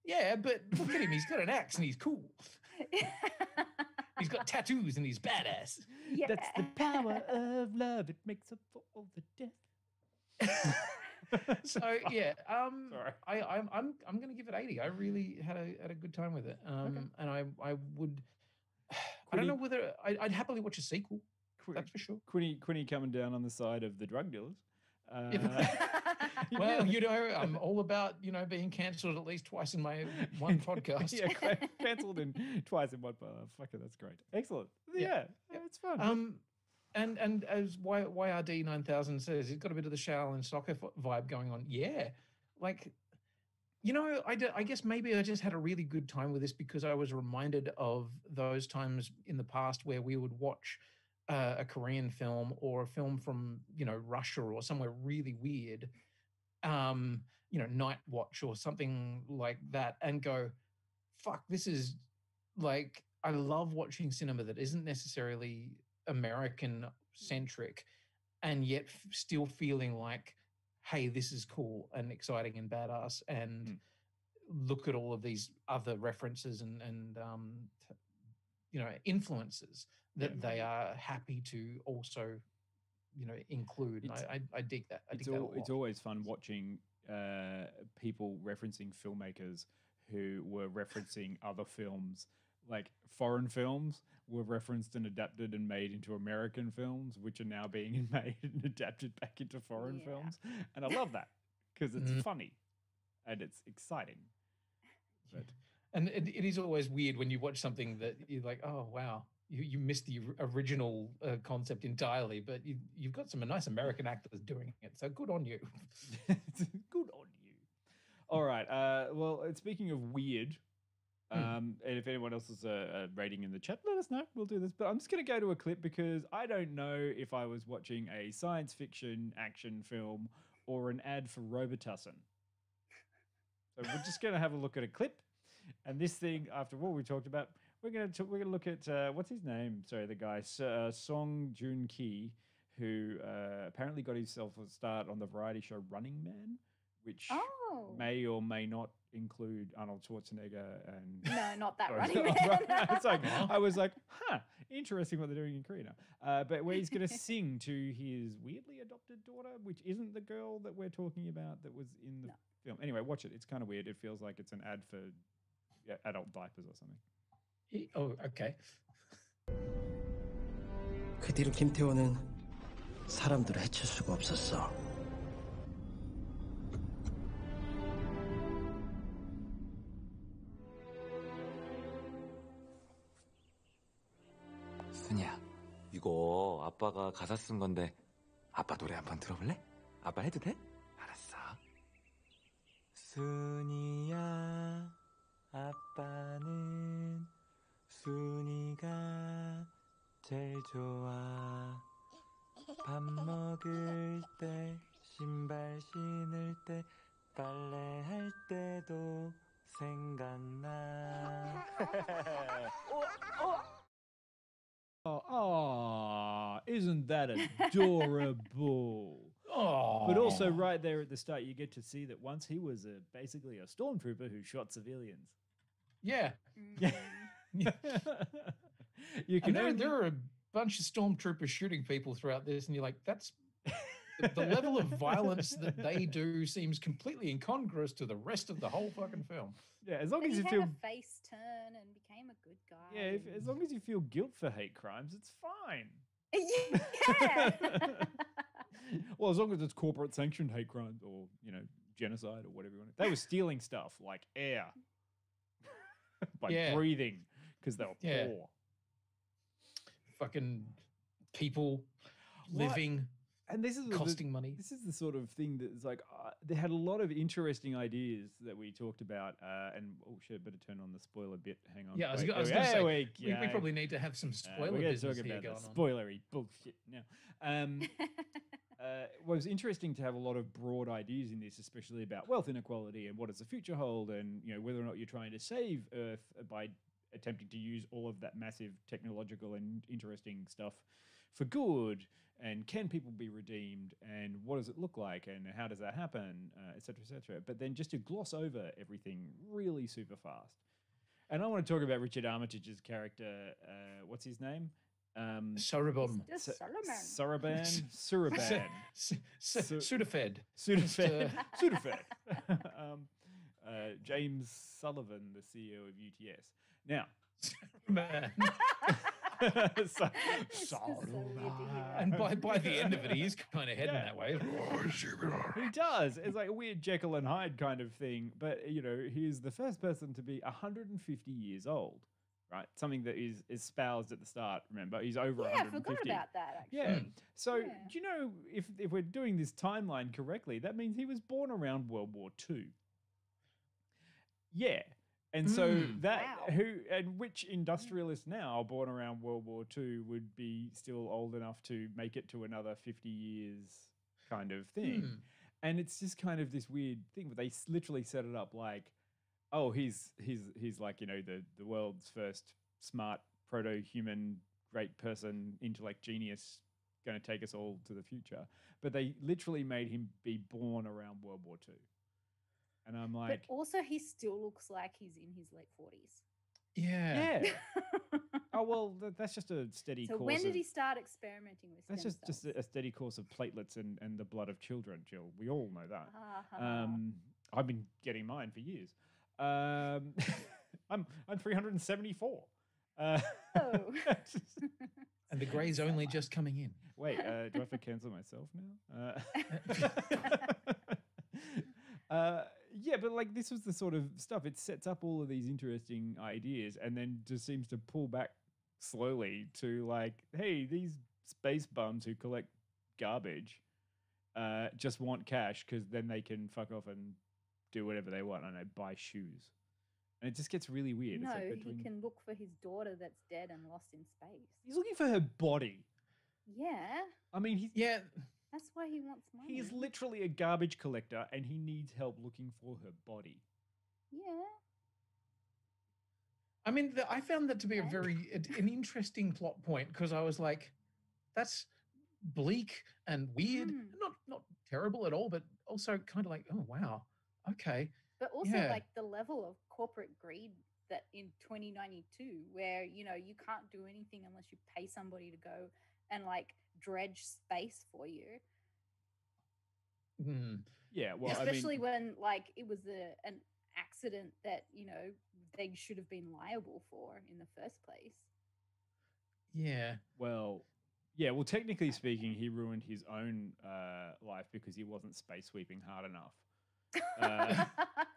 yeah, but look at him. He's got an axe and he's cool. He's got tattoos and he's badass. yeah. That's the power of love. It makes up for all the death. so yeah, um, Sorry. I, I'm I'm I'm gonna give it 80. I really had a had a good time with it. Um, and I I would. I don't know whether I, I'd happily watch a sequel. Qu- That's for sure. Quinny, Quinny coming down on the side of the drug dealers. Uh, Well, you know, I'm all about you know being cancelled at least twice in my one podcast. yeah, cancelled in twice in one. Uh, fuck it, that's great. Excellent. Yeah, Yeah. it's fun. Um, and and as Y, YRD nine thousand says, it's got a bit of the Shaolin soccer f- vibe going on. Yeah, like you know, I, guess maybe I just had a really good time with this because I was reminded of those times in the past where we would watch uh, a Korean film or a film from you know Russia or somewhere really weird, um, you know, Night Watch or something like that, and go, "Fuck, this is like I love watching cinema that isn't necessarily American centric, and yet f- still feeling like." Hey, this is cool and exciting and badass, and Mm. look at all of these other references and and um, t- you know influences that Yeah. they are happy to also you know include. I, I I dig that. I it's dig that it's always fun watching uh, people referencing filmmakers who were referencing other films, like foreign films were referenced and adapted and made into American films, which are now being made and adapted back into foreign Yeah. films, and I love that because it's Mhm. funny and it's exciting. But and it, it is always weird when you watch something that you're like, oh wow, you, you missed the original uh, concept entirely, but you you've got some nice American actors doing it, so good on you. good on you. All right. Uh, well, uh, speaking of weird. Um, and if anyone else is a, a rating in the chat, let us know. We'll do this. But I'm just going to go to a clip because I don't know if I was watching a science fiction action film or an ad for Robitussin. So we're just going to have a look at a clip. And this thing, after what we talked about, we're going to we're going to look at uh, what's his name? Sorry, the guy uh, Song Joong-ki, who uh, apparently got himself a start on the variety show Running Man, which Oh. may or may not include Arnold Schwarzenegger and. No, not that Or- running Right, man. it's like I was like, huh, interesting what they're doing in Korea now. Uh, but where he's going to sing to his weirdly adopted daughter, which isn't the girl that we're talking about that was in the No. film. Anyway, watch it. It's kind of weird. It feels like it's an ad for yeah, adult diapers or something. He- oh, okay. 그 뒤로 김태호는 사람들을 해칠 수가 없었어. 아빠가 가사 쓴 건데 아빠 노래 한번 들어볼래? 아빠 해도 돼? 알았어. 순이야, 아빠는 순이가 제일 좋아. 밥 먹을 때, 신발 신을 때, 빨래 할 때도 생각나. Oh, aw, isn't that adorable? Oh, But also, right there at the start, you get to see that once he was a, basically a stormtrooper who shot civilians. yeah. Mm. you And can there, only- there are a bunch of stormtroopers shooting people throughout this, and you're like, that's the, the level of violence that they do seems completely incongruous to the rest of the whole fucking film. yeah, as long But as he you had feel a face turn and became a good guy. yeah, if, as long as you feel guilt for hate crimes, it's fine. Yeah. well, as long as it's corporate sanctioned hate crimes or you know genocide or whatever you want. They were stealing stuff like air by Yeah. breathing because they were Yeah. poor. Fucking people What? living, And this is the- costing money. This is the sort of thing that's like uh, they had a lot of interesting ideas that we talked about. Uh, and oh shit, better turn on the spoiler bit. Hang on. Yeah, I was, Wait, I was there going to say, we we, we probably need to have some Uh, spoiler we're going to talk here about going the on. spoilery bullshit now. Um, uh, well, was interesting to have a lot of broad ideas in this, especially about wealth inequality and what does the future hold, and you know whether or not you're trying to save Earth by attempting to use all of that massive technological and interesting stuff for good, and can people be redeemed, and what does it look like, and how does that happen, uh, et cetera, et cetera. But then just to gloss over everything really super fast. And I want to talk about Richard Armitage's character. Uh, what's his name? Um, Sorobom. Just S- Solomon. Suraban? Suraban. S- S- Sudafed. Sudafed. uh, Sudafed. um, uh, James Sullivan, the CEO of UTS. Now, Man. so, It's so weird to hear that. And by, by the end of it, he is kind of heading Yeah. that way. he does. It's like a weird Jekyll and Hyde kind of thing. But, you know, he is the first person to be 150 years old. right? Something that is espoused at the start. Remember, he's over Yeah, I 150. forgot about that actually. Yeah. So Yeah. do you know if if we're doing this timeline correctly, that means he was born around World War Two. Yeah. And so Mm. that Wow. who and which industrialist now born around World War Two would be still old enough to make it to another 50 years kind of thing. Hmm. And it's just kind of this weird thing, but they literally set it up like, oh, he's he's he's like, you know, the the world's first smart proto-human great person, intellect genius going to take us all to the future. But they literally made him be born around World War Two. And I'm like, but also, he still looks like he's in his late forties. Yeah. yeah. oh well, th- that's just a steady So course. when did of, he start experimenting with? That's stem just just cells? a, a steady course of platelets and, and the blood of children, Jill. We all know that. Ah, Um, I've been getting mine for years. Um, I'm I'm 374. Uh, Oh. And the grey's only just coming in. wait, uh, do I have to cancel myself now? Uh, uh, yeah, but like this was the sort of stuff. It sets up all of these interesting ideas, and then just seems to pull back slowly to like, hey, these space bums who collect garbage uh, just want cash because then they can fuck off and do whatever they want. I don't know, buy shoes. And it just gets really weird. no, it's like he can look for his daughter that's dead and lost in space. He's looking for her body. Yeah, I mean, he's Yeah. That's why he wants money. He's literally a garbage collector and he needs help looking for her body. yeah. I mean, the, I found that to be a very an an interesting plot point because I was like, that's bleak and weird. Mm. Not not terrible at all, but also kind of like, oh wow, okay. But also Yeah. like the level of corporate greed that in 2092, where you know you can't do anything unless you pay somebody to go and like dredge space for you. Hmm. Yeah, well, Especially I mean, when like it was a, an accident that you know they should have been liable for in the first place. Yeah. well, yeah, well, technically speaking, he ruined his own uh, life because he wasn't space sweeping hard enough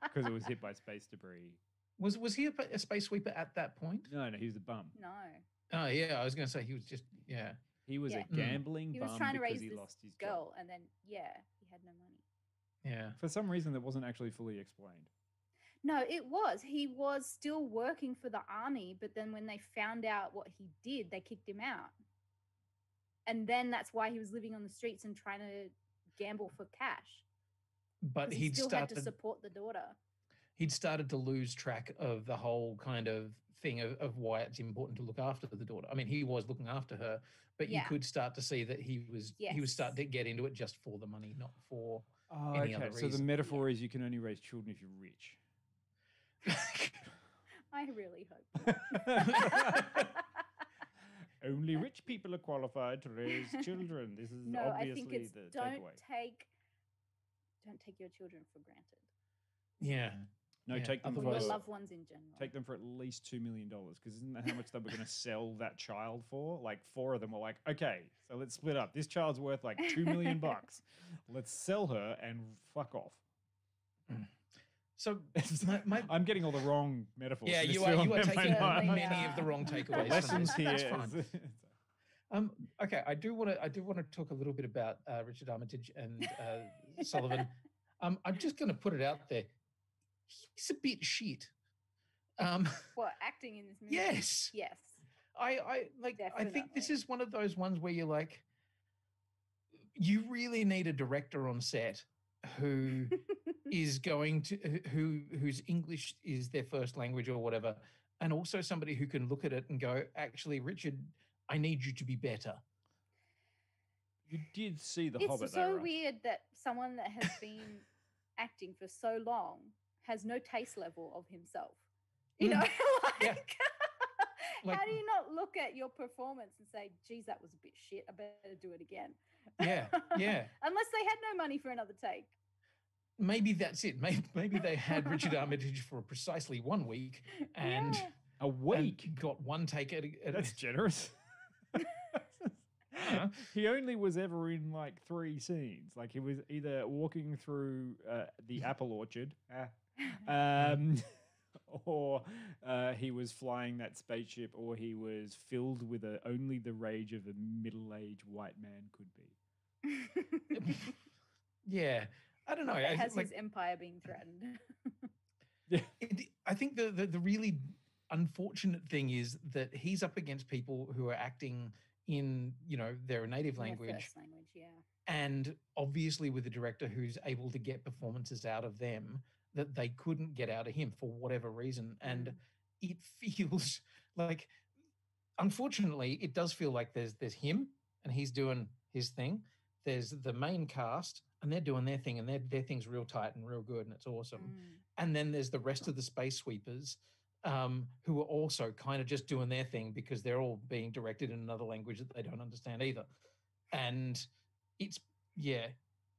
because it was hit by space debris. Was was he a, a space sweeper at that point? No, no, he was a bum. no. Oh yeah, I was going to say he was just yeah. He was Yeah. a gambling He bum was trying to because raise he this lost his job. and then yeah, he had no money. Yeah. For some reason, that wasn't actually fully explained. No, it was. He was still working for the army, but then when they found out what he did, they kicked him out. And then that's why he was living on the streets and trying to gamble for cash. But he he'd still had to support the daughter. he'd started to lose track of the whole kind of thing of, of why it's important to look after the daughter. I mean, he was looking after her, but Yeah. you could start to see that he was he was Yes. starting to get into it just for the money, not for Oh, any okay. other So the reason. metaphor is you can only raise children if you're rich. I really hope. Only rich people are qualified to raise children. This is no, I obviously think it's the don't takeaway. take don't take your children for granted. yeah. No, yeah, take them Or for your loved ones in general. take them for at least two million dollars because isn't that how much they were going to sell that child for? Like four of them were like, okay, so let's split up. This child's worth like two million bucks. Let's sell her and fuck off. So my, my I'm getting all the wrong metaphors. yeah, you are you are taking not? many of the wrong The takeaways. lessons here. That's fine. Um, okay, I do want to. I do want to talk a little bit about uh, Richard Armitage and uh, Sullivan. Um, I'm just going to put it out there. He's a bit shit. Um, What acting in this movie? Yes. Yes. I, I like. I think this is one of those ones where you're like, you really need a director on set who is going to who whose English is their first language or whatever, and also somebody who can look at it and go, actually, Richard, I need you to be better. You did see the it's Hobbit, so though, right? weird that someone that has been acting for so long has no taste level of himself. You Mm. know, like, Like- how do you not look at your performance and say, "Geez, that was a bit shit. I better do it again." Yeah, yeah. Unless they had no money for another take. Maybe that's it. Maybe, maybe they had Richard Armitage for precisely one week and Yeah. A week. got one take at, at That's generous. Yeah. he only was ever in like three scenes. Like he was either walking through uh, the apple orchard, ah, um, or uh, he was flying that spaceship, or he was filled with a, only the rage of a middle-aged white man could be. yeah, I don't know. It has like, his empire being threatened. it, I think the, the the really unfortunate thing is that he's up against people who are acting in you know their native In their language first language, yeah. and obviously with a director who's able to get performances out of them that they couldn't get out of him for whatever reason and it feels like unfortunately it does feel like there's there's him and he's doing his thing. There's the main cast and they're doing their thing and their their thing's real tight and real good and it's awesome. Mm. and then there's the rest of the space sweepers um, who are also kind of just doing their thing because they're all being directed in another language that they don't understand either. And it's yeah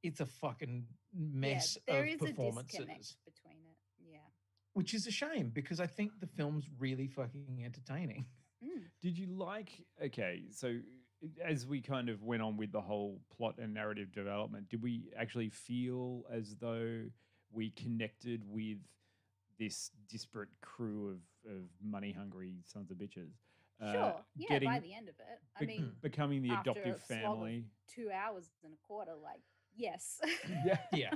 it's a fucking mess yeah, there of is a disconnect between it. Yeah. which is a shame because i think the film's really fucking entertaining Mm. Did you like? Okay, so as we kind of went on with the whole plot and narrative development, did we actually feel as though we connected with this disparate crew of, of money hungry sons of bitches? uh, Sure. yeah, by the end of it. I bec- mean, becoming the after adoptive a slog of family. two hours and a quarter, like, yes. Yeah. yeah.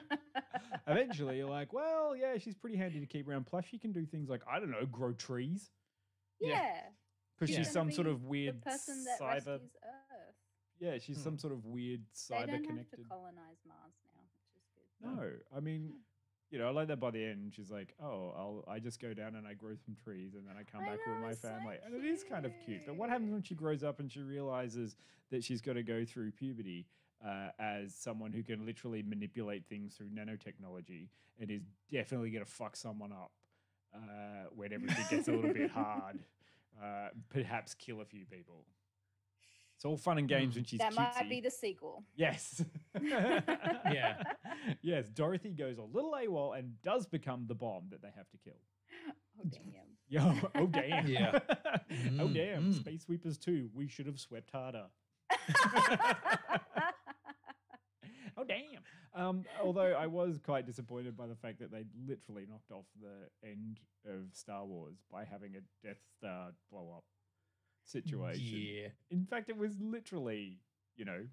Eventually, you're like, well, yeah, she's pretty handy to keep around. Plus, she can do things like I don't know, grow trees yeah. because She's she's gonna some sort of weird the person that cyber. rescues Earth. Yeah, she's hmm. some sort of weird cyber They cyber don't have to connected. colonize Mars now, which is good. No, I mean, you know, I like that by the end. She's like, "Oh, I'll I just go down and I grow some trees, and then I come I back with my it's so family." and it is kind of cute. But what happens when she grows up and she realizes that she's got to go through puberty uh, as someone who can literally manipulate things through nanotechnology and is definitely going to fuck someone up uh, when everything gets a little bit hard, uh, perhaps kill a few people. It's all fun and games when she's that might be the sequel. Yes. Yeah. Yes, Dorothy goes a little AWOL and does become the bomb that they have to kill. Oh damn. Yo, oh damn. Yeah. oh Mm, damn. mm. Space Sweepers 2. We should have swept harder. oh damn. Um, although I was quite disappointed by the fact that they literally knocked off the end of Star Wars by having a Death Star blow up situation. Yeah. In fact, it was literally, you know,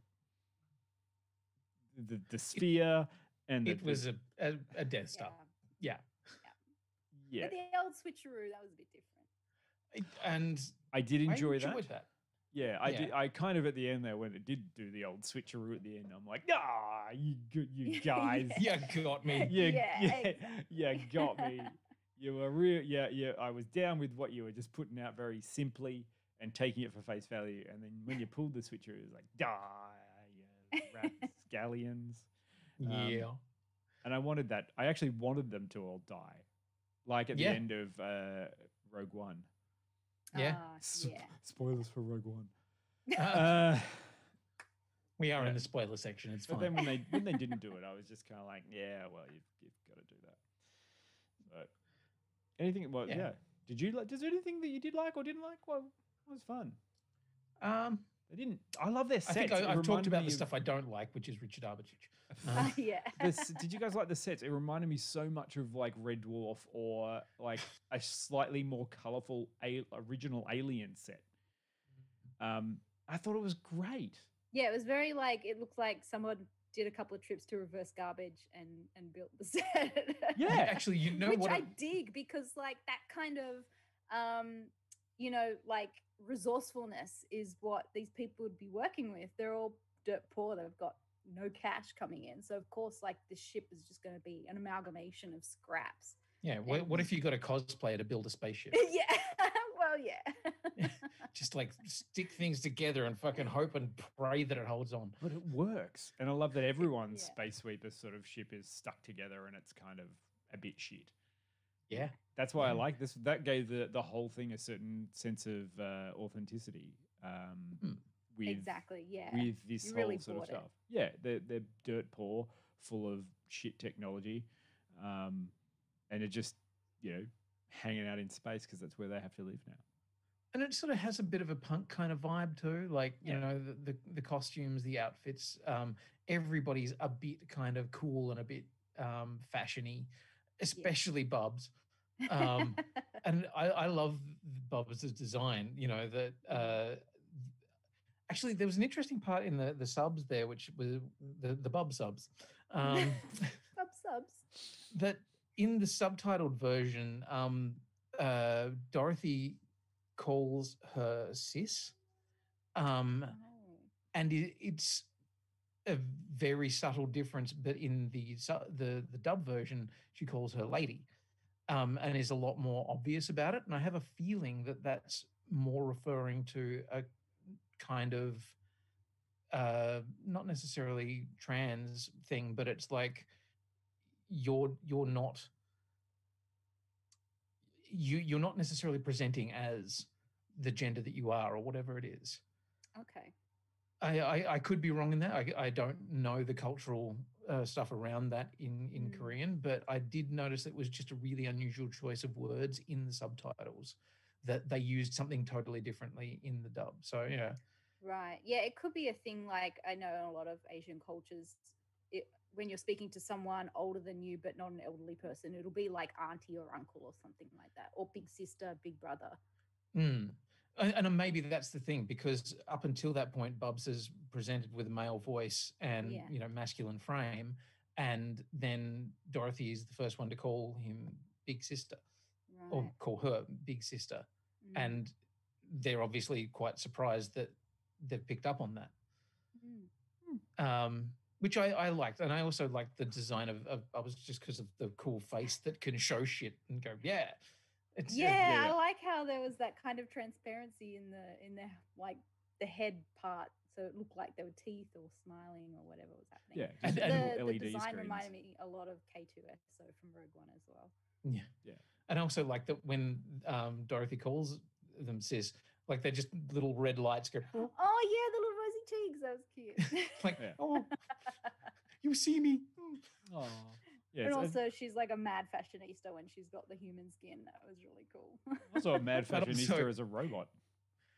the the sphere and the, it was a, a, a death star yeah yeah. But the old switcheroo, that was a bit different. and I did I enjoy that. that. Yeah, I Yeah. did. I kind of at the end there when it did do the old switcheroo at the end. I'm like, ah, you you guys, you got me you, Yeah, yeah, you got me. You were real, yeah, yeah. I was down with what you were just putting out very simply and taking it for face value. And then when you pulled the switcheroo, it was like, die, you rapscallions. Um, yeah and I wanted that. I actually wanted them to all die, like at Yeah. the end of uh, Rogue One. Yeah. Ah, S- yeah. Spoilers for Rogue One. Uh, Uh, we are yeah. in the spoiler section it's but fine then when they when they didn't do it, I was just kind of like, yeah, well, you've, you've got to do that. So anything? Well, yeah. Yeah. Did you like? Does there anything that you did like or didn't like? Well, it was fun. um They didn't. I love their i think I, i've talked about the of- stuff i don't like which is richard armitage Uh, yeah. this, did you guys like the sets? It reminded me so much of like Red Dwarf or like a slightly more colorful a- original Alien set. Um, I thought it was great. Yeah, it was very like it looked like someone did a couple of trips to reverse garbage and and built the set. Yeah. actually you know Which what I it- dig because like that kind of um you know like resourcefulness is what these people would be working with. They're all dirt poor. They've got no cash coming in. So of course like the ship is just going to be an amalgamation of scraps. yeah what, what if you got a cosplayer to build a spaceship yeah. well, yeah. just like stick things together and fucking hope and pray that it holds on But it works. And I love that everyone's Yeah. Space Sweeper sort of ship is stuck together and it's kind of a bit shit. yeah That's why I like this. That gave the, the whole thing a certain sense of uh, authenticity um, Hmm. With exactly. Yeah. with this You whole really sort of it. stuff. Yeah, they're they're dirt poor, full of shit technology, um, and they're just you know hanging out in space because that's where they have to live now. and it sort of has a bit of a punk kind of vibe too like you Yeah. know the, the the costumes the outfits um everybody's a bit kind of cool and a bit um fashiony especially bubs Um, and I, I love Bubba's design. You know that. Uh, actually, there was an interesting part in the the subs there, which was the the Bub subs. Um, Sub subs. that in the subtitled version, um, uh, Dorothy calls her sis, um, Oh. and it, it's a very subtle difference. But in the the the dub version, she calls her lady, um, and is a lot more obvious about it. And I have a feeling that that's more referring to a kind of uh not necessarily trans thing but it's like you're you're not you you're not necessarily presenting as the gender that you are or whatever it is Okay. i i, I could be wrong in that i, I don't know the cultural uh, stuff around that in in Mm. korean but i did notice it was just a really unusual choice of words in the subtitles that they used something totally differently in the dub so yeah Right. Yeah, it could be a thing like I know in a lot of Asian cultures, it, when you're speaking to someone older than you but not an elderly person, it'll be like auntie or uncle or something like that, or big sister, big brother. Mm. And, and maybe that's the thing because up until that point, Bubs is presented with a male voice and Yeah. you know masculine frame, and then Dorothy is the first one to call him big sister or call her big sister, Mm. and they're obviously quite surprised that they've picked up on that. Mm. Um, which I, I liked, and I also liked the design of, of was just because of the cool face that can show shit and go, yeah. It's, uh, Yeah, I like how there was that kind of transparency in the in the like the head part, so it looked like there were teeth or smiling or whatever was happening. Yeah, And- just and- the, LED the design screens. reminded me a lot of K2SO from Rogue One as well. Yeah. Yeah. And I also like that when um, Dorothy calls them sis, like they're just little red lights go, mm. Oh yeah, the little rosy cheeks. That was cute. like, Yeah. oh, you see me. Oh, yeah. and it's- uh, also, she's like a mad fashionista when she's got the human skin. That was really cool. also a mad fashionista also- as a robot.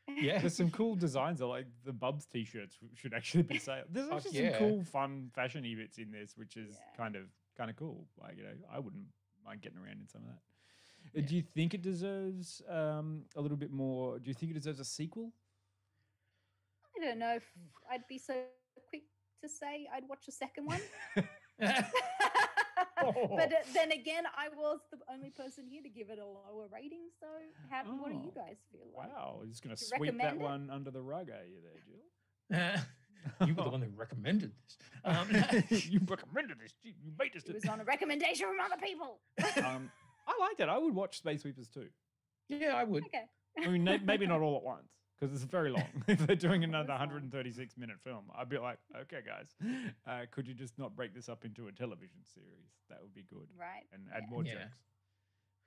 Yeah. There's some cool designs. I like the Bubs t-shirts should actually be sale. There's Fuck actually yeah. some cool, fun, fashiony bits in this, which is Yeah. kind of kind of cool. Like you know, I wouldn't mind getting around in some of that. Uh, Do you think it deserves um, a little bit more? Do you think it deserves a sequel? I don't know if I'd be so quick to say I'd watch a second one. but uh, then again, I was the only person here to give it a lower rating. So, how? What do you Oh, guys feel like? Wow, you're just going to sweep that it? one under the rug, are you there, Jill? you were the one that recommended this. Um, you recommended this. You you made this. It was on a recommendation from other people. um, I liked it. I would watch Space Sweepers too. yeah, I would. okay. I mean, maybe not all at once because it's very long. if they're doing another 136 minute film, I'd be like, okay, guys, uh, could you just not break this up into a television series? That would be good. Right. And add yeah. more Yeah. jokes.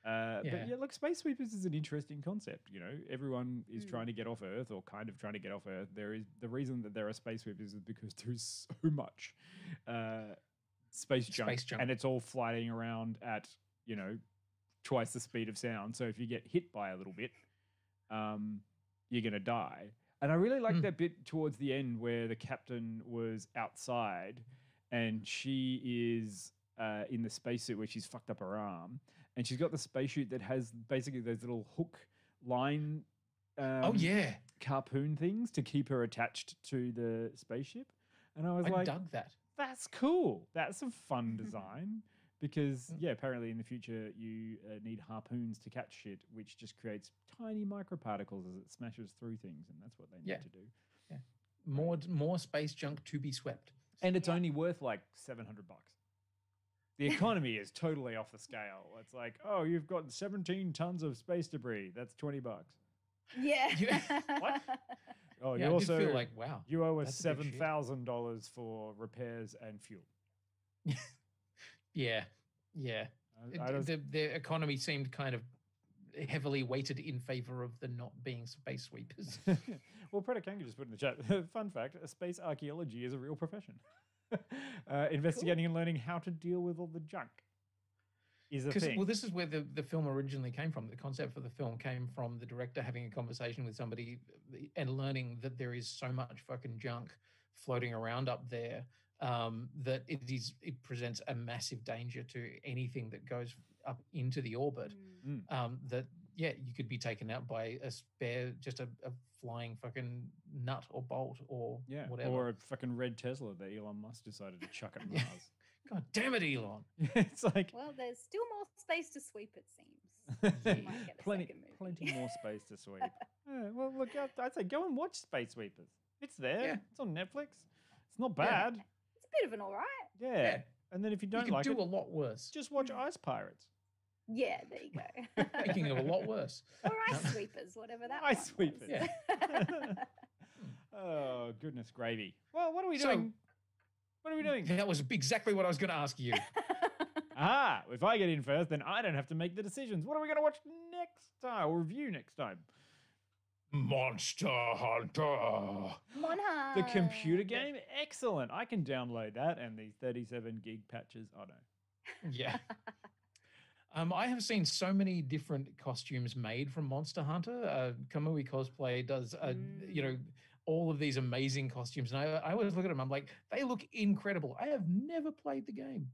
Uh, Yeah. But yeah, look, Space Sweepers is an interesting concept. You know, everyone is Mm. trying to get off Earth or kind of trying to get off Earth. There is the reason that there are Space Sweepers is because there's so much uh, space junk, Space junk. and it's all flying around at you know twice the speed of sound. So if you get hit by a little bit, um, you're gonna die. And I really like Mm. that bit towards the end where the captain was outside and she is uh, in the spacesuit where she's fucked up her arm, and she's got the spacesuit that has basically those little hook line. Um, oh yeah, harpoon things to keep her attached to the spaceship. And I was I like, dug that. that's cool. That's a fun design. Because, yeah, apparently in the future you uh, need harpoons to catch shit, which just creates tiny microparticles as it smashes through things. And that's what they need Yeah. to do. Yeah, More more space junk to be swept. And it's only worth like 700 bucks. The economy is totally off the scale. It's like, oh, you've got 17 tons of space debris. That's 20 bucks. Yeah. What? Oh, Yeah, you I also feel like wow. you owe us that's a seven big shit. thousand dollars for repairs and fuel. Yeah, yeah. I- I the the economy seemed kind of heavily weighted in favor of the not being space sweepers. well, Predacanga just put in the chat. Fun fact: space archaeology is a real profession. uh, investigating and learning how to deal with all the junk is a thing. well, this is where the, the film originally came from. The concept for the film came from the director having a conversation with somebody uh, and learning that there is so much fucking junk floating around up there um, that it is it presents a massive danger to anything that goes up into the orbit. Mm. Mm. Um, that yeah, you could be taken out by a spare, just a, a flying fucking nut or bolt or Yeah, whatever. or a fucking red Tesla that Elon Musk decided to chuck at Mars. God damn it, Elon! it's like Well, there's still more space to sweep, it seems. You might get a plenty, plenty more space to sweep. Yeah, well, look, I'd, I'd say go and watch Space Sweepers. It's there. Yeah. It's on Netflix. It's not bad. It's a bit of an alright. Yeah. Yeah. And then if you You don't could like do it, a lot worse. just watch Ice Pirates. Yeah, there you go. Speaking of a lot worse, or ice sweepers, whatever that Ice sweepers. Yeah. oh goodness gravy. Well, what are we So- doing? What are we doing? that was exactly what I was going to ask you. Ah, if I get in first, then I don't have to make the decisions. What are we going to watch next time or review next time? Monster Hunter. Monha. The computer game? Excellent. I can download that and these 37 gig patches. Oh no. Yeah. Um, I have seen so many different costumes made from Monster Hunter. Uh, Kamui Cosplay does, uh, you know, all of these amazing costumes, and I, I always look at them. I'm like, they look incredible. I have never played the game.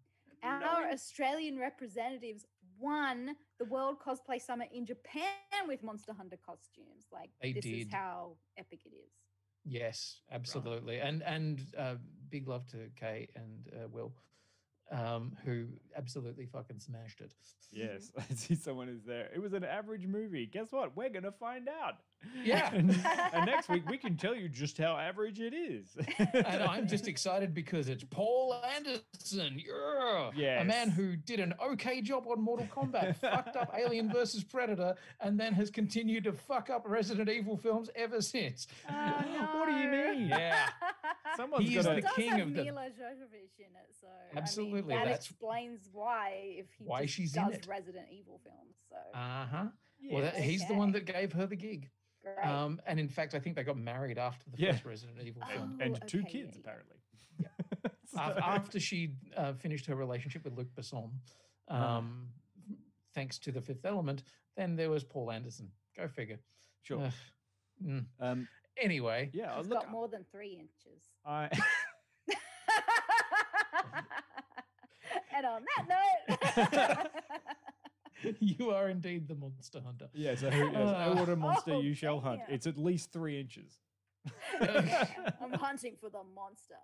Our Australian representatives won the World Cosplay Summit in Japan with Monster Hunter costumes. Like They this is did. how epic it is. Yes, absolutely, and and uh, big love to Kate and uh, Will, um, who absolutely fucking smashed it. Yes, I see someone is there. It was an average movie. Guess what? We're going to find out. Yeah. and, and next week we can tell you just how average it is. and I'm just excited because it's Paul Anderson. Yeah. A man who did an okay job on Mortal Kombat, fucked up Alien versus Predator, and then has continued to fuck up Resident Evil films ever since. What do you mean? Yeah. Someone's He is got the does king have of the- Milla Jovovich in it, so I mean, Absolutely, that that's explains why if he why just she's in does it. Resident Evil films. So Uh huh. Well, that, he's the one that gave her the gig. Great. Um, and in fact, I think they got married after the Yeah. first Resident Evil film. and Oh, two okay, yeah, kids, yeah. apparently. Af- after she uh, finished her relationship with Luc Besson, um, thanks to the Fifth Element, then there was Paul Anderson. Go figure. Sure. Ugh. Mm. Um, Anyway, yeah, He's look, got more than three inches. I. and on that note, you are indeed the monster hunter. Yes, yes, Uh, what a monster Oh, you shall hunt. damn. It's at least three inches. I'm hunting for the monster.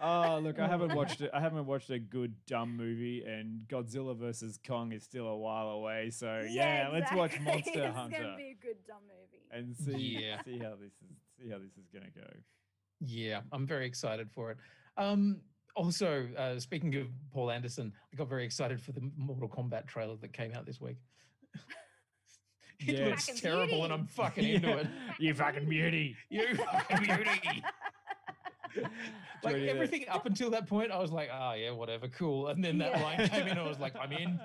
Oh, look, I haven't watched it. I haven't watched a good dumb movie, and Godzilla versus Kong is still a while away. So yeah, let's watch exactly. Monster it's Hunter gonna be a good dumb movie. And see Yeah. see how this is see how this is gonna go. Yeah, I'm very excited for it. Um, also, uh, speaking of Paul Anderson, I got very excited for the Mortal Kombat trailer that came out this week. it Yeah. looks Fucking terrible, beauty. and I'm fucking into it. You fucking beauty. You fucking beauty. like Jodie, everything up until that point, I was like, oh yeah, whatever, cool. And then that Yeah. line came in, and I was like, I'm in.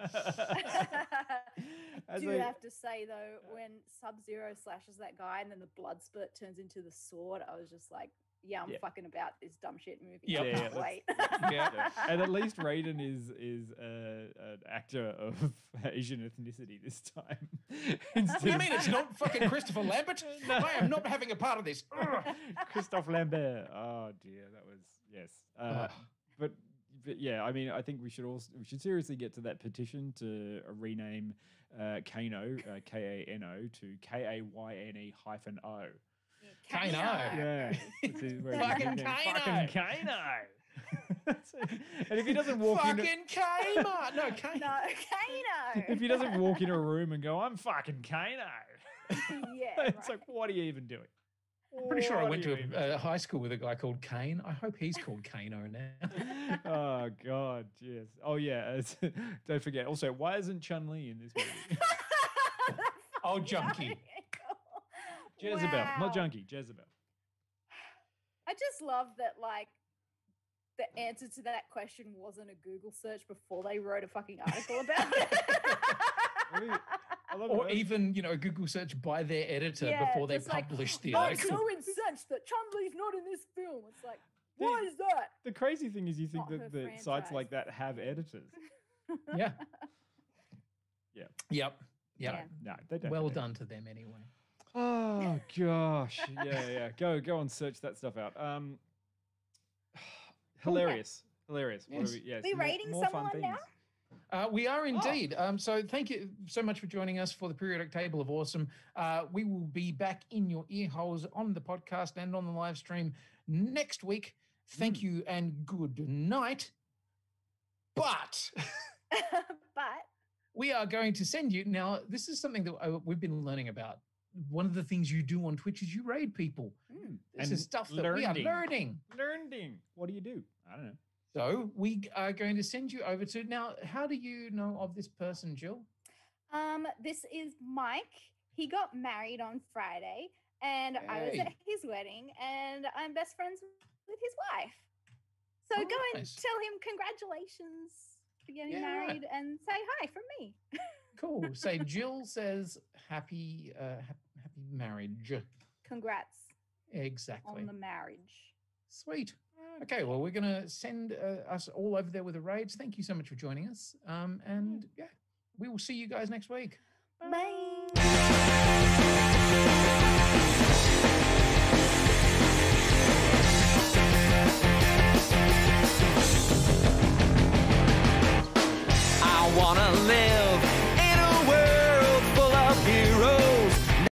As do I- have to say though, when Sub Zero slashes that guy and then the blood spurt turns into the sword, I was just like, yeah, I'm Yeah. fucking about this dumb shit movie. Yep. I Yeah, can't let's- wait. Yeah. and at least Raiden is is uh, an actor of Asian ethnicity this time. What you mean it's not fucking Christopher Lambert? No. I am not having a part of this. Ugh. Christophe Lambert. Oh dear, that was yes. Uh, but, but yeah, I mean, I think we should also we should seriously get to that petition to rename uh, Kano uh, K A N O to K A Y N E hyphen O. Kano. Yeah, this is where it's Fucking thinking, Kano. Fucking Kano. and if he doesn't walk in, fucking Kmart. No, Kano. no, Kano. if he doesn't walk into a room and go, "I'm fucking Kano," yeah, it's right. like, what are you even doing? I'm pretty sure I went to a, a high school with a guy called Kane. I hope he's called Kano now. oh god, yes. Oh yeah. it's- don't forget. Also, why isn't Chun Li in this movie? Oh, junkie. Jezebel, Wow. not junkie. Jezebel. I just love that, like, the answer to that question wasn't a Google search before they wrote a fucking article about it. I mean, I love Or it. even, you know, a Google search by their editor Yeah, before they just like, publish the Makes article. so incensed that Chun Li's not in this film. It's like, The- why is that? The crazy thing is, you think Not her that the sites like that have editors. Yeah. Yeah. Yep. Yep. Yeah. No, they don't. Well done to them anyway. Oh gosh, yeah, yeah. Go, go and search that stuff out. Um, hilarious, hilarious. What are Yes. we? Yes. We more- rating more fun someone now? Things. Uh, we are indeed. Um, so thank you so much for joining us for the periodic table of awesome. Uh, we will be back in your ear holes on the podcast and on the live stream next week. Thank you and good night. But but we are going to send you now. This is something that uh, we've been learning about. One of the things you do on Twitch is you raid people. This And is stuff that we are learning. learning. Learning. What do you do? I don't know. So we are going to send you over to now. How do you know of this person, Jill? Um, this is Mike. He got married on Friday, and I was at his wedding, and I'm best friends with his wife. So Oh, go and tell him congratulations for getting Yeah, right. married, and say hi from me. Cool. Say Jill says happy uh, happy marriage. Congrats Exactly. on the marriage. Sweet. Okay, well, we're going to send uh, us all over there with the raids. Thank you so much for joining us. Um, and yeah, we will see you guys next week. Bye. I want to live.